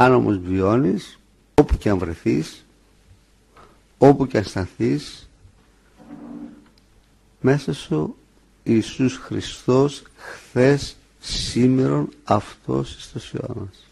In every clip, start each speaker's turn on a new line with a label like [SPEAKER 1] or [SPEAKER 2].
[SPEAKER 1] Αν όμως βιώνεις, όπου και αν βρεθείς, όπου και αν σταθείς, μέσα σου Ιησούς Χριστός χθες, σήμερον αυτός εις τους αιώνας.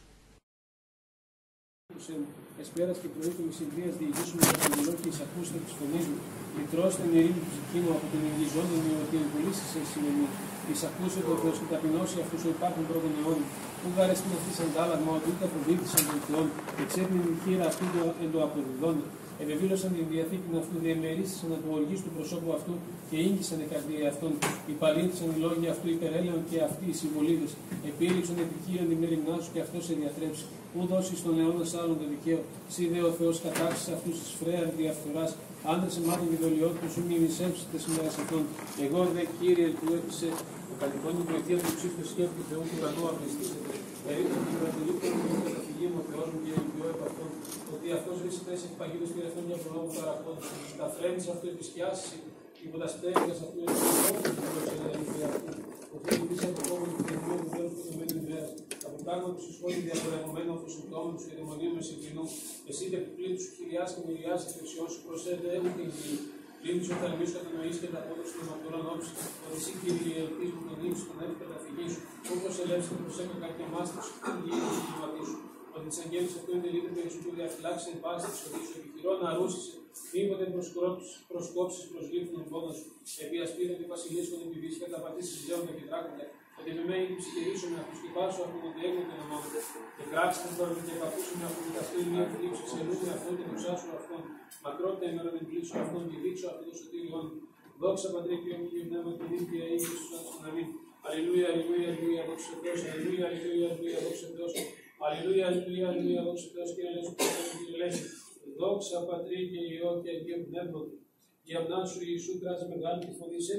[SPEAKER 2] Εσπέρα και πρωί του Μησυμπρία διηγήσουμε το κοινό και εισακούστε της φωνής μου. Λυτρώ την ειρήνη του ψυχή μου από την εγγυζόντων μου ότι εμπολίσει σε σημερινή. Εισακούσε το Θεός και ταπεινώσει αυτούς που υπάρχουν πρώτον αιώνων. Πού γαρέστην αυτή σαν τάλαγμα ότι ούτε φοβήθησαν των θεών. Εξέπνη η χείρα αυτή εν το αποδιδώνει. Επιβίωσαν την διαθήκη αυτού, διεμερίσαν απογοργή του προσώπου αυτού και ήγησαν εκαρδία αυτών. Υπαλήθησαν οι λόγοι αυτού υπερέλαιων και αυτοί οι συμβολίδες. Επήλυξαν επικύρων ημερημνά σου και αυτό σε διατρέψει ου δώσει στον αιώνα σ' άλλον το δικαίο. Συ ο Θεός κατάξεις αυτούς της φρέας διαφθοράς. Άντρε εμάτων και δολιότητε σου μη μισέψετε σήμερα σε. Εγώ δε κύριε ελπιώτησε το ο η πληθεία του ψήφου σκέφτη Θεού του ουρανού αμνηστήσετε. Ερήπτω την πρατελή του το καταφυγή μου Θεός μου και ελπιώ επ' αυτόν. Ότι αυτός ρίση θέση έχει παγίδε και ρευτό μια φορά. Τα τη. Ότι από του τον κάγκο του συσχόλου διαπορευμένου αυτοσυμπτώμου του και δαιμονίου με συγκινού, εσύ και επιπλήτου χιλιάς και μιλιάς εφεξιών σου προσέδε, έχουν την γη. Σου κατανοεί και τα πόδια σου μαγνωρών όψης, ότι εσύ κύριε ελπίζει τον ύψη τον έπρεπε να φυγεί σου, όπως ελέγχει και προσέχει κάποια μάστα σου, την γη του σου. Ότι της αγγέλης αυτού είναι λίγο και σου διαφυλάξει εν πάση τη ζωή σου, επιχειρώ να αρούσει, μήποτε προσκόψει προσλήφθουν σου, και ότι πατήσει και δράκοντα, Επιμένει του συγχειρήσουν να του σκεπάσουν από το τέλο του ονόμα. Και κράτησε τον δρόμο και παπούσουν από το καστήρι μια θλίψη σε λούδι αυτόν και δοξάσουν αυτόν. Μακρότητα ημέρα δεν πλήσω αυτόν και δείξω αυτό το σωτήριον. Δόξα πατρί και όμιλη και πνεύμα και δίκαια ήλιο του σαν τον αμήν. Αλληλούια, αλληλούια, αλληλούια, δόξα Αλληλούια, αλληλούια, αλληλούια, δόξα Αλληλούια, δόξα Θεό. Κύριε Λέση, κύριε Λέση. Και ιό σου Ιησού κράζει μεγάλη τη φωνή, σε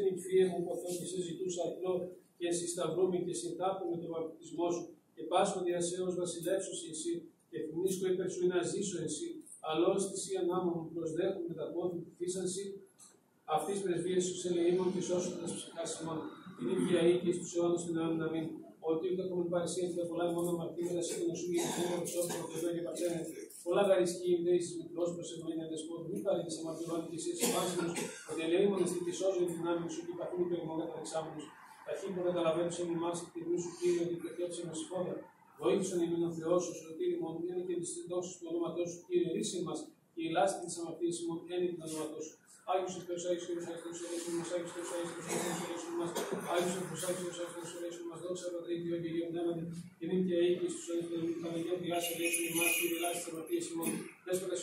[SPEAKER 2] μου ποθό ζητούσα απλό και εσύ σταυρούμε και συντάπτουμε τον βαπτισμό σου και πάσχον διασέως βασιλεύσωση εσύ και θυμίσκω υπέρ σου να ζήσω εσύ, αλλά ως θυσία νάμω μου προσδέχουμε τα πόδια του θύσανση αυτής πρεσβείας σου σε λεήμων και σώσου τα ψυχά σημών. Την ίδια οίκη στους αιώνες του αιώνα να μην. Ότι ούτε έχουμε παρησία και πολλά μόνο μαρτύρια σύγχρονο σου για την έννοια του σώματο που εδώ και πατέρα. Πολλά γαρισκοί υμνέοι τη μικρός προσευχόμενη αδεσπότη. Μην παρήνει σε μαρτυρώνει και εσύ εσύ μάξιμο. Ότι ελεήμονε την τη σώζο την άμυνα σου και παθούν το ημών κατά εξάμεινο. Ταχύν που καταλαβαίνει σε εμάς τη τιμή σου, κύριε, ότι προκέψε με συμφώνια. Βοήθησον ημίν ο Θεό, ο σωτήρι μου, είναι και τη δυστυχώ του ονόματός σου, κύριε, ρίση μα και η λάσπη της αμαρτίας μου, έννοια του ονόματός σου. Άγιος ο Θεός, Άγιος ο Θεός, Άγιος ο Θεός, μας, Άγιος ο Θεός, Άγιος ο Θεός, Άγιος ο μας, Άγιος ο Θεός, Άγιος ο Θεός, Άγιος ο και Υιόν και αίγη στους Άγιους των Ελληνικών Παναγιών, δέσποτα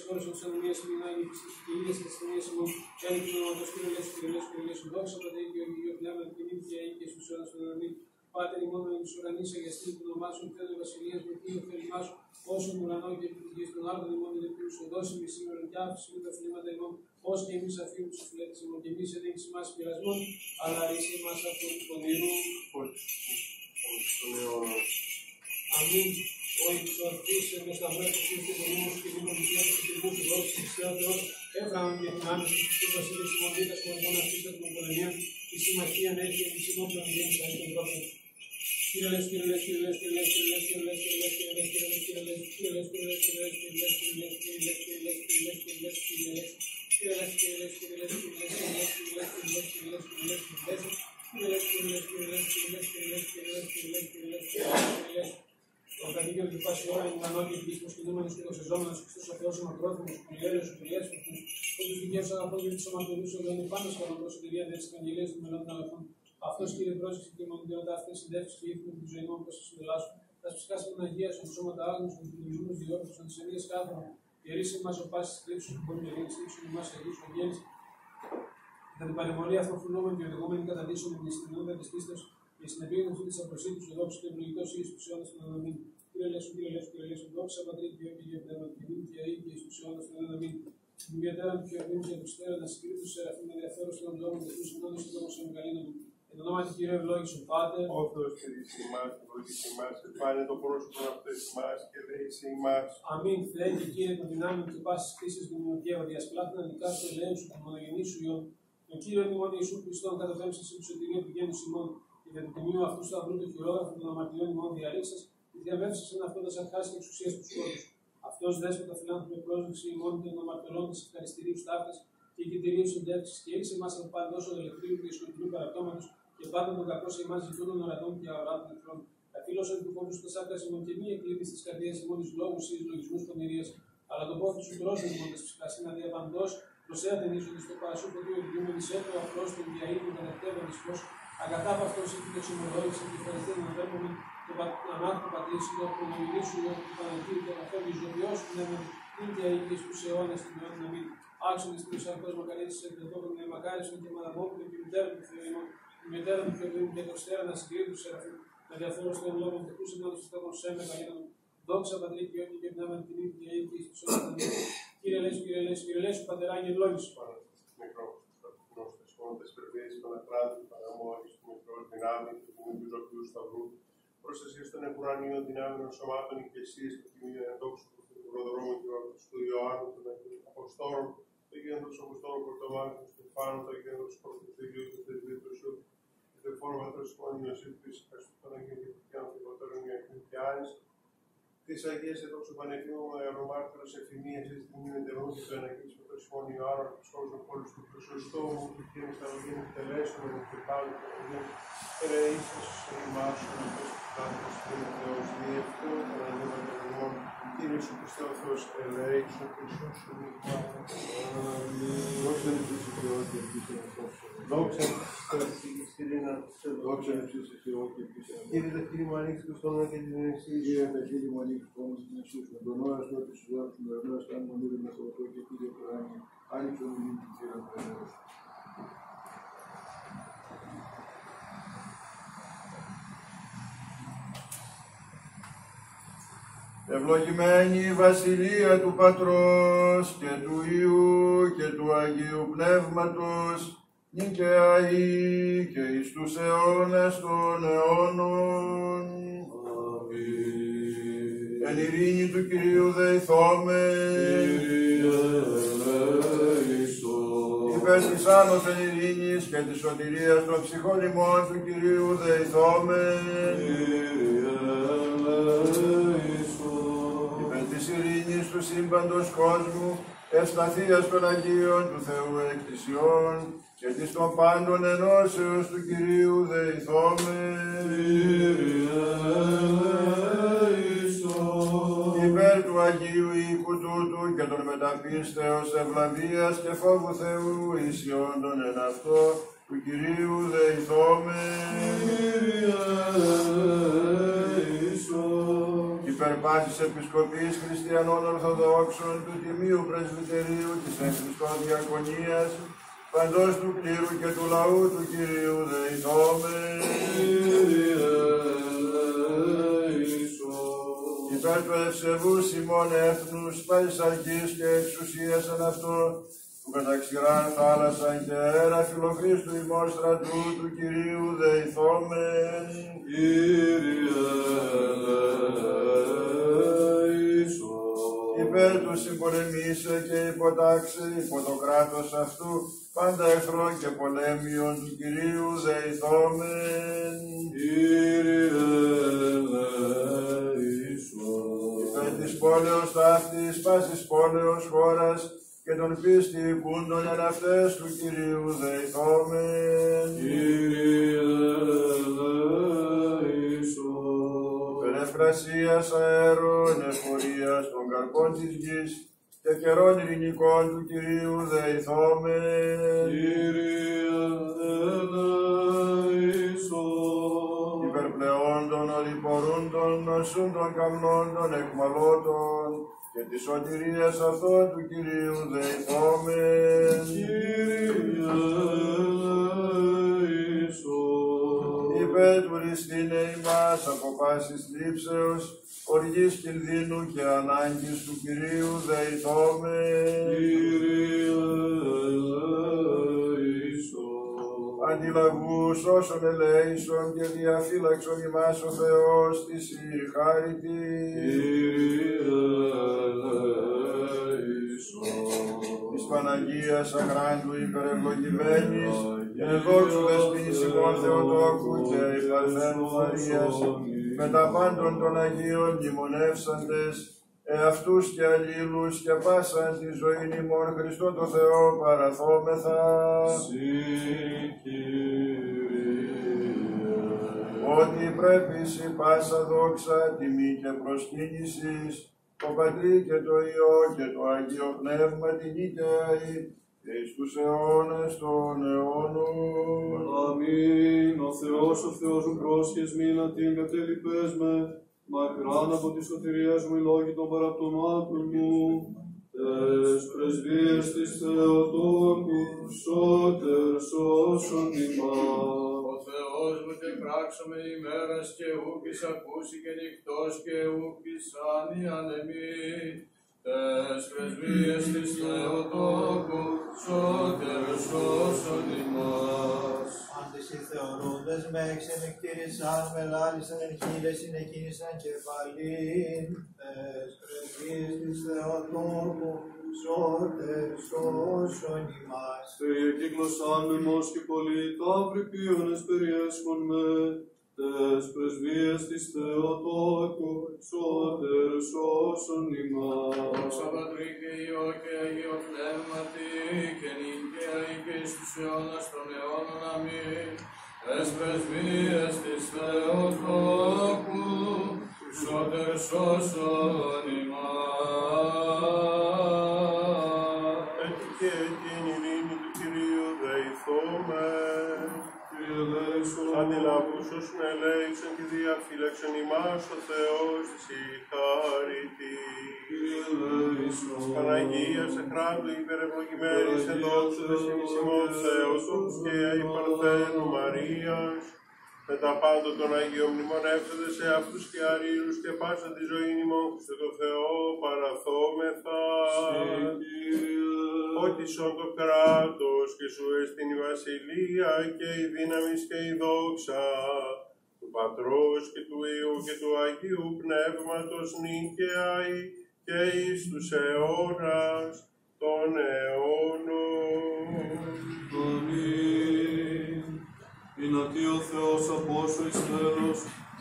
[SPEAKER 2] Πάτερ ημών ο ουρανή αγιαστή που ονομάζουν θέλω βασιλεία με θείο θερμά όσο ουρανό και επιτυχίε των άλλων ημών εν σήμερα και άφηση με τα φιλήματα ημών ω και εμεί αφήνου του φιλέτε ημών και εμεί ελέγξει μα πειρασμό αλλά ρίση μα αυτού του πονηρού. Αμήν. Ο εξορτή με στα βρέφη του και του νόμου και του νόμου και του νόμου του και την του βασιλείου την οικονομία. Η συμμαχία να έχει ο καθήκον του πάση ώρα είναι ανώτερη τη προσκυνούμενη και δοξεζόμενο Χριστό Αθεό Μακρόθυμο, που ιέρεο του Ιέσου, που του δικαίωσε να πω για του σωματιδού, ο Δανειλπάνο, και να προσεγγίσει την Αγγελία του Μελών των Αγαθών, αυτό κύριε πρόσεξε και μονιδιότητα αυτή συντεύξει και ήρθε με του ζωή μου προ τη συντελάσου. Θα σπισκάσει την Αγία σου, σώματα άγνου, με του λιγού διόρου, με τι ενίε κάθαρα. Και ρίσε μα ο πάση κρύψου που μπορεί να γίνει στήξου μα σε γη σου γέννηση. Θα την παρεμβολή αυτοφουλούμενη και οδηγούμενη καταδείξουν την ιστινότητα τη πίστεω και στην επίγνωση τη απροσύτου του δόξου και ευλογητό ή στου αιώνα των αναμήνων. Κύριε Λέσου, κύριε Λέσου, κύριε Λέσου, δόξα πατρί και όχι για πνεύμα και νύχη και αή και στου αιώνα των αναμήνων. Την ιδιαίτερα του Χιωβίνου και του Στέρα να συγκρίνουν του σεραφείμ ενδιαφέρον των λόγων και του συνόδου του λόγου των καλήνων. Εν ονόμα του Κύριου ευλόγησον Πάτερ.
[SPEAKER 3] Όφεως και της ημάς και βοήθησε ημάς, επάνε το πρόσωπο αυτές ημάς και λέει σε ημάς.
[SPEAKER 2] Αμήν. Θεέ και Κύριε των δυνάμεων και πάσης κρίση του Μιωτιέου, διασπλάθηνα δικά του ελέγχου σου, του μονογενή σου ιών. Τον Κύριο ημών Ιησού Χριστόν, καταθέμψε σε τους σωτηρία του γέννου ημών, και για το τιμίο αυτού του αυρού του χειρόγραφου των αμαρτιών ημών διαρρήξας, και διαβεύσει σε αυτό τα σαρχά και εξουσίας του κόσμου. Αυτός δέσποτα φιλάνθρωπε πρόσδοξη ημών των ομαρτωλών της ευχαριστηρίου τάφτας και κοιτηρίου συντεύξη και έλυσε εμάς από πάντα όσο ελευθερίου και σκοτεινού παραπτώματο και πάντα τον κακό σε εμάς ζητούν των ορατών και αοράτων εχθρών. Καθήλωσε του φόβου στα σάκρα ημών και μη εκλείπεις της καρδία ημών του λόγους ή λογισμούς πονηρία, αλλά το πόθος σου τρώσει ημών της ψυχάς είναι αδιαπαντό, προσέα δεν ίσον στο παρασού που δύο διούμενη έτω απλώ τον διαήτων κατακτεύον ει αγατά από αυτό ή την εξομολόγηση και ευχαριστή να βλέπουμε το ανάπτυο πατήσει το προνομιλήσου του Παναγίου και αυτό τη ζωοποιό σου πνεύμα είναι και αίγε στου αιώνες την αιώνα να μην. Άξουν τη τρει αρκό μακαρίτης σε εκδοτό με μακάριστον και μαδαμόπουλο και μητέρα του Θεού η μητέρα του Θεού και το στέρα να συγκρίνει τους σεραφείου με διαφόρου των λόγων του συνόδου του Θεού σε μεγαλύτερο Δόξα πατρί και όχι και πνεύμα την ίδια ή και στους αιώνες. Κύριε Λέσου, Κύριε Λέσου, Κύριε Λέσου, Πατερά και λόγης.
[SPEAKER 4] Μικρόφωνος, όντες πρεβείς, Πανακράτη, Παναμόρης, του μικρός δυνάμει, του του ζωοποιού σταυρού, προστασία των επουρανίων δυνάμεων σωμάτων, ηγεσίες του Τιμίου Ενδόξου του Προδρόμου και του Ιωάννου, των Αποστόρων, το γέννητο του Αποστόρου Πορτομάρου, του Στεφάνου, το γέννητο του Πορτοφιλίου, του Θεσβήτου του Ιωσήφ, του Δεφόρματο του Ιωσήφ, του Χριστού, Αγίου και του Πιάνου, του Πατέρων Ιωάννη, τη Αγία εδώ του Πανεπιστήμιου Αερομάρτυρο Ευθυμία, τη στιγμή εντερού και του Αναγγίσου του Σιμών Ιωάννου, του Σκόπου Πόλου του Χρυσοστό, του Κύριου Σταλογίνου Τελέσου, του Κεφάλου του Αγίου, Ερεήσου, Ημάσου, του Κεφάλου του Θεού, Διεύθυνου, του Αγίου Παντελημών, Κύριε σου Χριστέ ο Θεός, ελέησου, Χριστός σου, Δόξα τω Θεό και Δόξα τω Δόξα τω Θεό και Κύριε τα χείλη μου ανοίξει το στόμα και την ενεξή. Κύριε τα χείλη μου ανοίξει το στόμα και την ενεξή. Τον ώρα σου ότι σου δώσουν, ο ουρανός κάνουμε μόνοι μας από το και Κύριε Κοράνη. Άνοιξε ο μιλήν την θύρα του Θεού. Ευλογημένη η Βασιλεία του Πατρός και του Υιού και του Αγίου Πνεύματος, νικαία ή και εις τους αιώνες των αιώνων. Εν ειρήνη του Κυρίου δεηθώμε, υπέρ της άνωθεν ειρήνης και της σωτηρίας των ψυχών ημών του Κυρίου δεηθώμε, υπέρ της ειρήνης του σύμπαντος κόσμου, ευσταθίας των Αγίων του Θεού Εκκλησιών και της των πάντων ενώσεως του Κυρίου δεηθώμε. Υπέρ του Αγίου οίκου τούτου και των μεταπίστεως ευλαβίας και φόβου Θεού ισιόντων εν αυτό του Κυρίου δεηθώμε. Υπέρ πάσης Επισκοπής Χριστιανών Ορθοδόξων του Τιμίου Πρεσβυτερίου της Εν Χριστώ Διακονίας παντός του κλήρου και του λαού του Κυρίου δεηθώμε. Υπέρ του ευσεβού ημών έθνους, παϊσαρκής και εξουσίας εν αυτό, που καταξηρά θάλασσα και αέρα φιλοχρίστου ημών στρατού του Κυρίου δεηθώμε. Υπέρ του συμπολεμήσε και υποτάξε υπό το κράτος αυτού πάντα εχθρών και πολέμιων του Κυρίου δεηθόμεν. Υπέρ της πόλεως ταύτης, πάσης πόλεως χώρας και των πίστη πούντων εν αυτές του Κυρίου δεηθόμεν. Περευκρασίας αέρων, εφορίας των καρπών της γης και καιρών ειρηνικών του Κυρίου δεηθόμεν. Υπερπλεόντων, οδηπορούντων, νοσούντων, καμνόντων, εκμαλώτων και της σωτηρίας αυτών του Κυρίου δεηθόμεν. Υπέρ του ρηστήνε ημάς από πάσης θλίψεως, οργής κινδύνου και ανάγκης του Κυρίου δεηθόμεν. Αντιλαβούς όσων ελέησον και διαφύλαξον ημάς ο Θεός της η χάρητη. Της Παναγίας Αγράντου υπερευλογημένης, και δόξου δεσποινής ημών Θεοτόκου και η Παρθένου Μαρίας, με τα πάντων των Αγίων μνημονεύσαντες, εαυτούς και αλλήλους και πάσαν τη ζωή ημών Χριστό το Θεό παραθόμεθα. Ότι πρέπει σε πάσα δόξα, τιμή και προσκύνησης, το Πατρί και το Υιό και το Αγίο Πνεύμα την νικαίη, και εις τους αιώνες των αιώνων.
[SPEAKER 5] Αμήν. Ο Θεός, ο Θεός μου πρόσχες μην την κατέλειπες με, μακράν από τη σωτηρίας μου οι λόγοι των παραπτωμάτων μου. Τες πρεσβείες της Θεοτόκου, σώτερ σώσον ημάς.
[SPEAKER 6] Ο Θεός μου και πράξαμε ημέρας και ούκης ακούσει και νυχτός και ούκης άνοιαν εμείς. Τες πρεσβείες της Θεοτόκου, σώτερ σώσον ημάς.
[SPEAKER 7] Άντες οι θεωρούντες με εξενεκτήρισαν, με λάλησαν εν χείλες, συνεκίνησαν κεφαλήν. Τες πρεσβείες της Θεοτόκου, σώτερ σώσον ημάς.
[SPEAKER 5] Θεέ κύκλωσαν με μός και πολύ τα βρυπίονες περιέσχον με, τες πρεσβείες της Θεοτόκου, σώτερ σώσον ημάς.
[SPEAKER 6] Δόξα Πατρί και Υιό και Αγίο Πνεύματι και νικαία και εις τους αιώνας των αιώνων αμήν. Τες πρεσβείες της Θεοτόκου, σώτερ σώσον ημάς.
[SPEAKER 5] Κύριε Λέησον,
[SPEAKER 3] Αντιλαβούς όσων ελέησαν και διαφύλαξαν ημάς ο Θεός της συγχαρητή.
[SPEAKER 5] Κύριε Λέησον,
[SPEAKER 3] Παναγίας σε κράτου υπερευλογημένη σε δόξου δεσμισιμών Θεοτόκου και η Παρθένου Μαρίας, με τα πάντα των Αγίων μνημονεύσονται σε αυτούς και αρήρους και πάσα τη ζωή ημών Χριστέ το Θεό παραθόμεθα.
[SPEAKER 5] Κύριε,
[SPEAKER 3] Ότι σον το κράτος και σου εστίν η βασιλεία και η δύναμη και η δόξα του Πατρός και του Υιού και του Αγίου Πνεύματος νίκαια και εις τους αιώνας των αιώνων.
[SPEAKER 5] Αμήν. Δυνατή ο Θεός από όσο εις τέλος,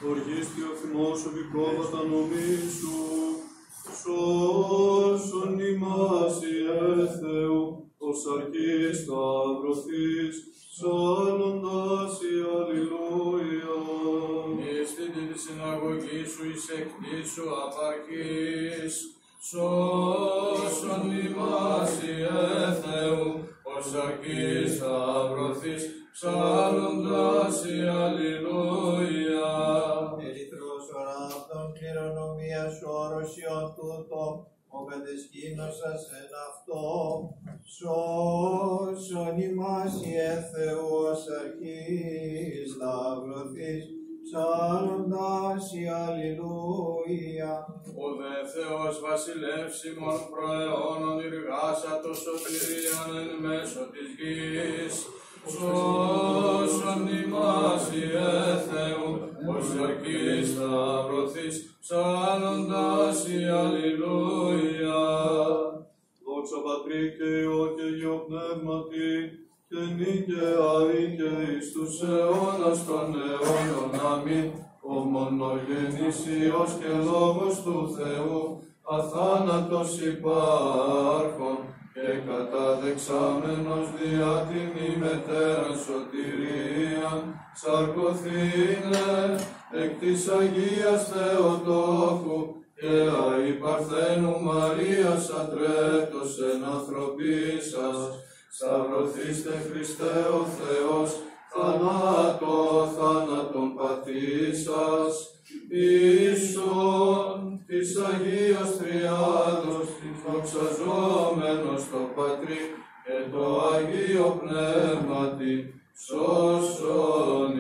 [SPEAKER 5] οργίστη ο θυμός ο δικόβατα νομίσου, σώσον ημάς Ιε Θεού, ως αρκής σταυρωθείς, ψάλλοντας η Αλληλούια.
[SPEAKER 6] Στην τη συναγωγή σου εις εκτίσου απαρχής, σώσον ημάς Ιε Θεού, ως αρκής σταυρωθείς, ψάλλοντας η Αλληλούια.
[SPEAKER 7] Ερυθρός οράπτων κληρονομίας σου οροσιών τούτο, ο κατεσκήνωσας εν αυτό, σώσον ημάς Ιε Θεού ως αρχής σταυρωθείς, ψάλλοντας η Αλληλούια.
[SPEAKER 6] Ο δε Θεός βασιλεύς ημών προαιώνων εργάσατος σωτηρίαν εν μέσω της γης. Σώσον ημάς Ιε Θεού, ως αρκής σταυρωθείς, ψάλλοντας η Αλληλούια.
[SPEAKER 5] Δόξα Πατρί και Υιό και Υιό Πνεύματι, και νίκαια ή και εις τους αιώνας των αιώνων. Αμήν. Ο μονογενής Υιός και Λόγος του Θεού, αθάνατος υπάρχων, και καταδεξάμενος δια την ημετέραν σωτηρίαν, σαρκωθήνε εκ της Αγίας Θεοτόκου, και αη Παρθένου Μαρίας ατρέπτος εν ανθρωπίσας, σταυρωθήστε Χριστέ ο Θεός, θανάτω θάνατον πατήσας, ίσον της Αγίας Τριάδος, δοξαζόμενος το Πατρί και το Αγίο Πνεύματι, σώσον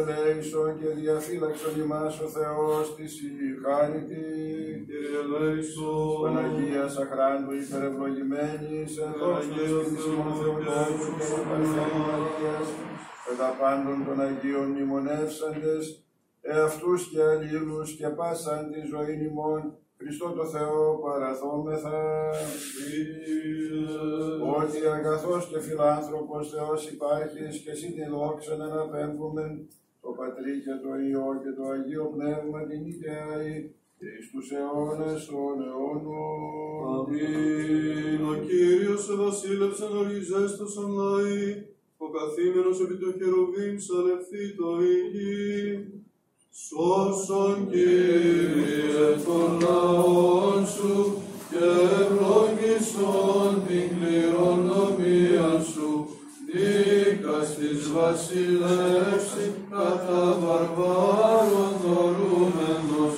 [SPEAKER 4] ελέησον και διαφύλαξον ημάς ο Θεός της συγχάρητη.
[SPEAKER 5] Κύριε Λέησον,
[SPEAKER 4] Παναγίας Σαχράντου υπερευλογημένης, σε δόξου της ημών Θεοτόκου και η Παρθένου Μαρίας, με τα πάντων των Αγίων μνημονεύσαντες, εαυτούς και αλλήλους και πάσαν τη ζωή ημών, Χριστό το Θεό παραθόμεθα, ότι αγαθός και φιλάνθρωπος Θεός υπάρχεις και εσύ την δόξα να αναπέμπουμε το Πατρί και το Υιό και το Αγίο Πνεύμα την Ιτέαη εις τους αιώνες των αιώνων.
[SPEAKER 5] Αμήν. Ο Κύριος σε βασίλεψεν οργιζέστος εν λαή, ο καθήμενος επί το χεροβήμ σαλευθεί το ήγη. Σώσον Κύριε των λαών σου και ευλογήσον την κληρονομία Δίκας της βασιλεύση κατά βαρβάρων δωρούμενος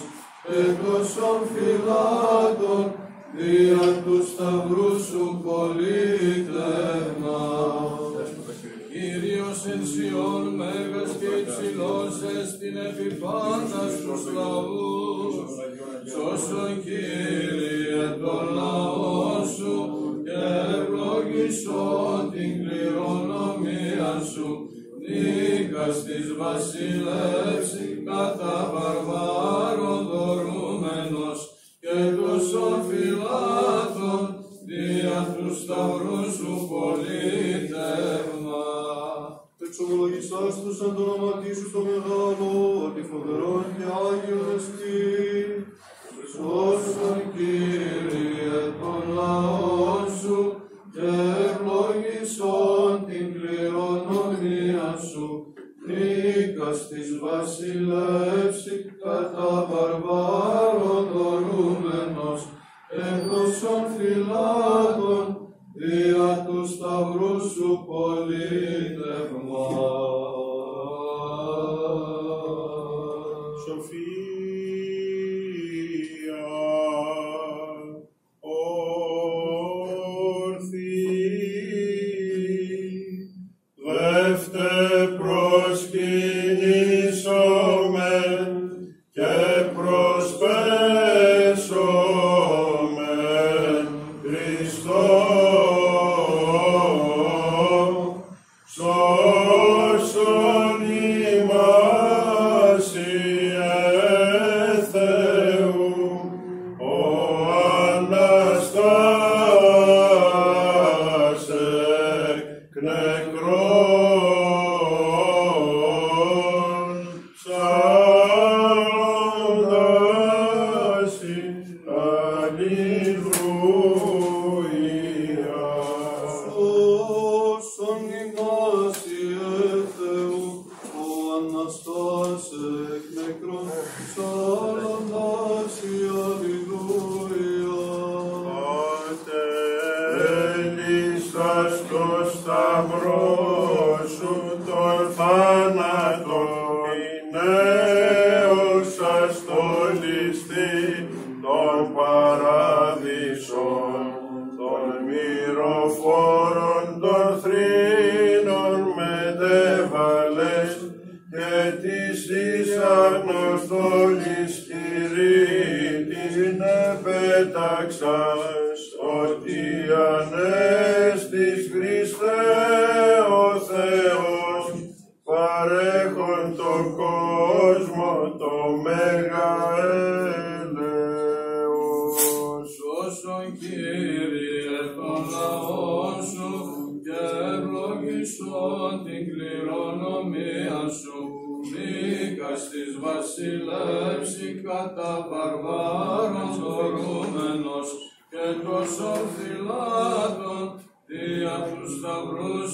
[SPEAKER 5] εκδοσών φυλάτων δια του σταυρού σου πολίτευμα. Κύριος εν Σιών μέγας και υψηλός εστιν επιπάντας τους λαούς. Σώσον Κύριε τον λαό σου και ευλογήσον Νίκας της βασιλεύση κατά βαρβάρων δωρούμενος και τόσων φυλάτων δια τους σταυρούς σου πολίτευμα. Εξομολογησάς τους εν το όνομα σου στο μεγάλο, ότι φοβερόν και Άγιον εστί. Σώσον Κύριε Νίκας της βασιλεύση κατά βαρβάρων δωρούμενος, εκδοσών φυλάτων δια του σταυρού σου
[SPEAKER 4] πολίτευμας. Ψάλλοντας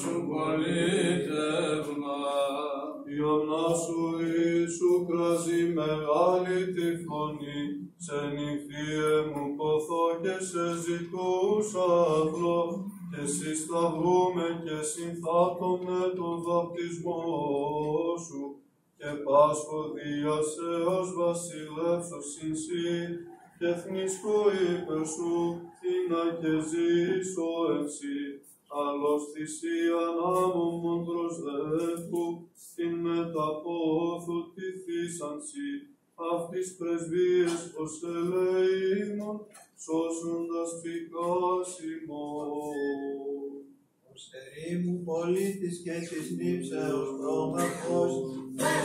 [SPEAKER 5] σου πολίτευμα. Η ομνά σου Ιησού κράζει μεγάλη τη φωνή, σε νυχθείε μου ποθώ και σε ζητούσα αγρό, και εσύ σταυρούμε και συνθάτω τον βαπτισμό σου, και πάσχω δίασε ως βασιλεύσος συνσύ, και εθνίσκω υπέρ σου, θύνα και ζήσω εσύ, άλλος θυσίαν άμμον προσδεύου, την μεταπόθου τη θύσανση, αυτής πρεσβείες ως ελεήμων, σώσοντας φυγάς ημών.
[SPEAKER 7] Ως ερήμου πολίτης και της νύψεως πρόμαχος,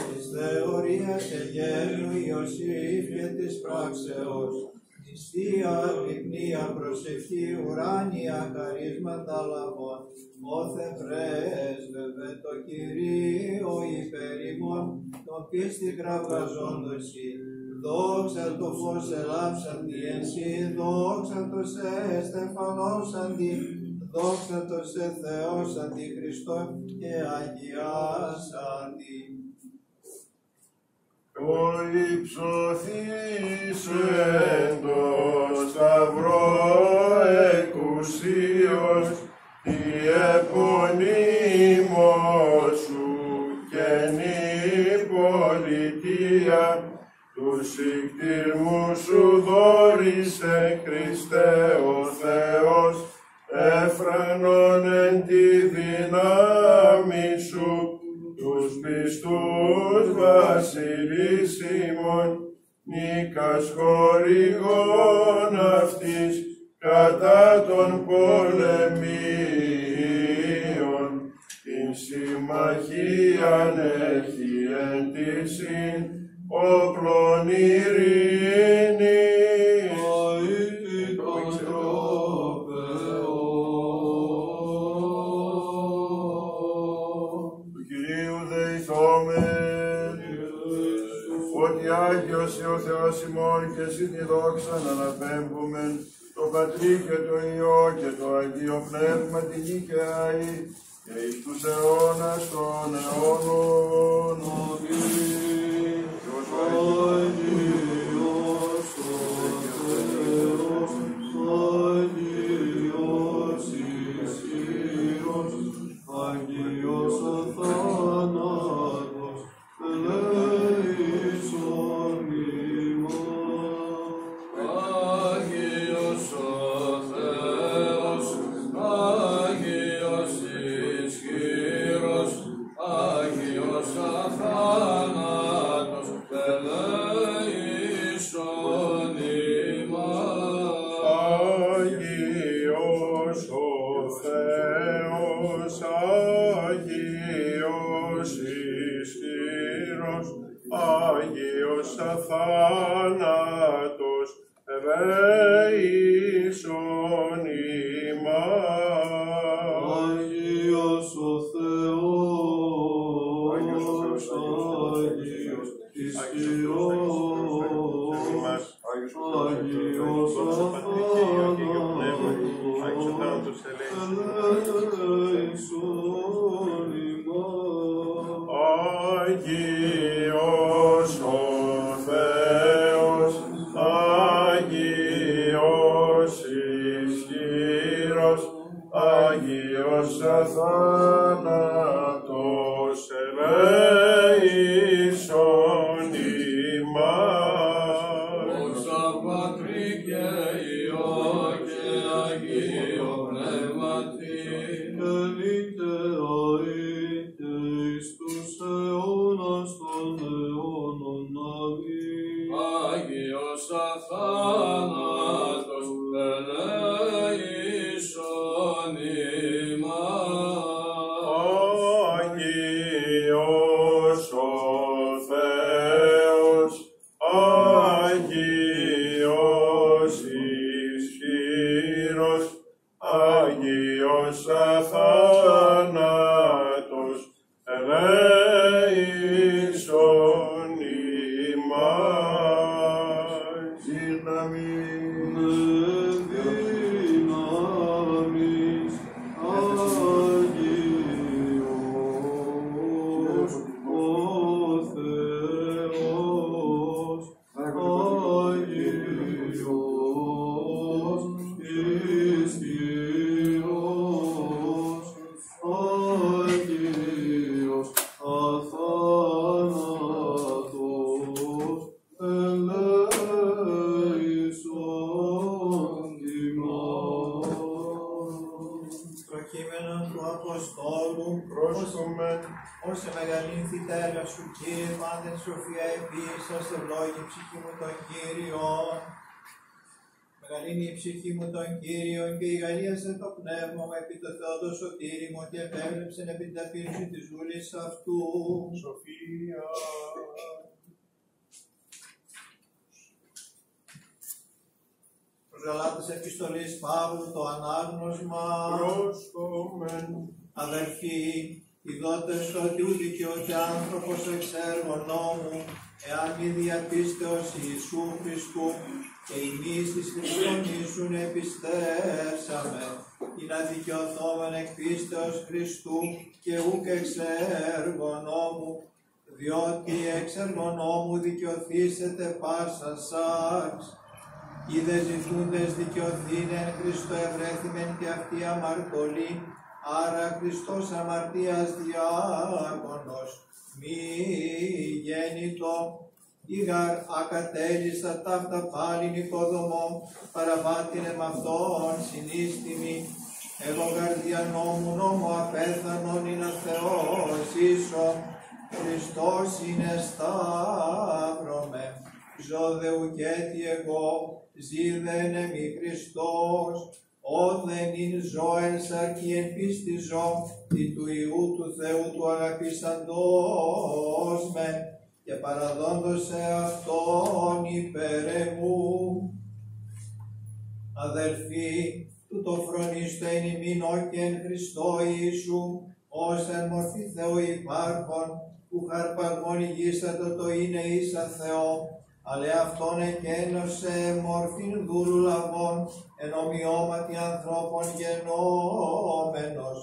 [SPEAKER 7] της θεωρίας Εγγέλου Ιωσήφ και της πράξεως, της Ιστία, γρυπνία, προσευχή, ουράνια, χαρίσματα λαβών. Όθε πρέσβευε το Κυρίο υπερημών, το πίστη γραβαζόντος η. Δόξα το φως ελάψαντι εν σύ, δόξα το σε στεφανώσαντι, δόξα το σε Θεός αντιχριστό και αγιάσαντι.
[SPEAKER 3] Ο υψωθείς εν το σταυρό εκουσίως η επωνύμος σου καινή πολιτεία τους ικτήρμους σου δόρισε Χριστέ ο Θεός έφρανον εν τη δύναμη σου τους πιστούς βασιλίσιμων νίκας χορηγών αυτής κατά των πολεμίων την συμμαχίαν έχει εν τυσίν όπλων ειρήνης. Τη δόξα να αναπέμπουμε το Πατρί και το Υιό και το Αγίο Πνεύμα την νικαιάη
[SPEAKER 7] σοφία επίσης, ευλόγη ψυχή μου τον Κύριο. Μεγαλύνει η ψυχή μου τον Κύριο και η γαλίασε το πνεύμα μου επί το Θεό το σωτήρι μου και επέβλεψε επί την ταπείνωση της βούλης αυτού.
[SPEAKER 3] Σοφία.
[SPEAKER 7] Γαλάτας επιστολής Παύλου το ανάγνωσμα.
[SPEAKER 3] Πρόσκομεν.
[SPEAKER 7] Αδερφοί, ειδότες το ότι ούτε και ότι άνθρωπος εξ έργων νόμου, εάν μη διαπίστεως Ιησού Χριστού και εμείς της Χριστόν Ιησούν επιστέψαμε, ή να δικαιωθόμεν εκ πίστεως Χριστού και ούκ εξ έργων νόμου, διότι εξ έργων νόμου δικαιωθήσετε πάσα σάξ. Είδε ζητούντες δικαιωθήν εν Χριστώ ευρέθημεν και αυτή αμαρτωλή, άρα Χριστός αμαρτίας διάκονος, μη γέννητο, ήγαρ ακατέλιστα ταύτα πάλιν οικοδομό, παραβάτην εμ' αυτόν συνίστημη, εγώ καρδιά νόμου νόμου απέθανον είναι Θεός ίσο, Χριστός είναι σταύρωμε, ζω δε ουκέτι εγώ, ζήδεν εμεί Χριστός, Όθεν ειν ζω εν σαρκή εν πίστη ζω, τι του Ιού του Θεού του αγαπήσαντος με, και παραδόντος σε Αυτόν υπέρ εμού. Αδελφοί, τούτο φρονίστε εν ημίν όχι εν Χριστώ Ιησού, ως εν μορφή Θεού υπάρχον, που χαρπαγμόν ηγήσατο το είναι ίσα Θεό, αλλά αυτόν εκένωσε μορφήν δούλου λαβών, εν ομοιώματι ανθρώπων γενόμενος,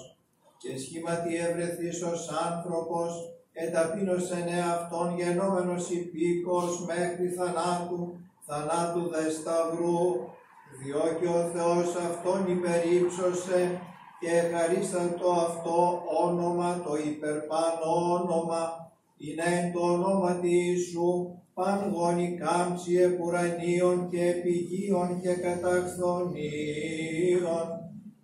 [SPEAKER 7] και σχήματι ευρεθείς ως άνθρωπος, εταπείνωσεν εαυτόν γενόμενος υπήκος μέχρι θανάτου, θανάτου δε σταυρού, διό και ο Θεός αυτόν υπερήψωσε και χαρίσατο αυτό όνομα, το υπερπάνω όνομα, είναι εν το όνομα τη Ιησού, παν γόνοι κάμψη επουρανίων και επιγείων και καταξθονίων,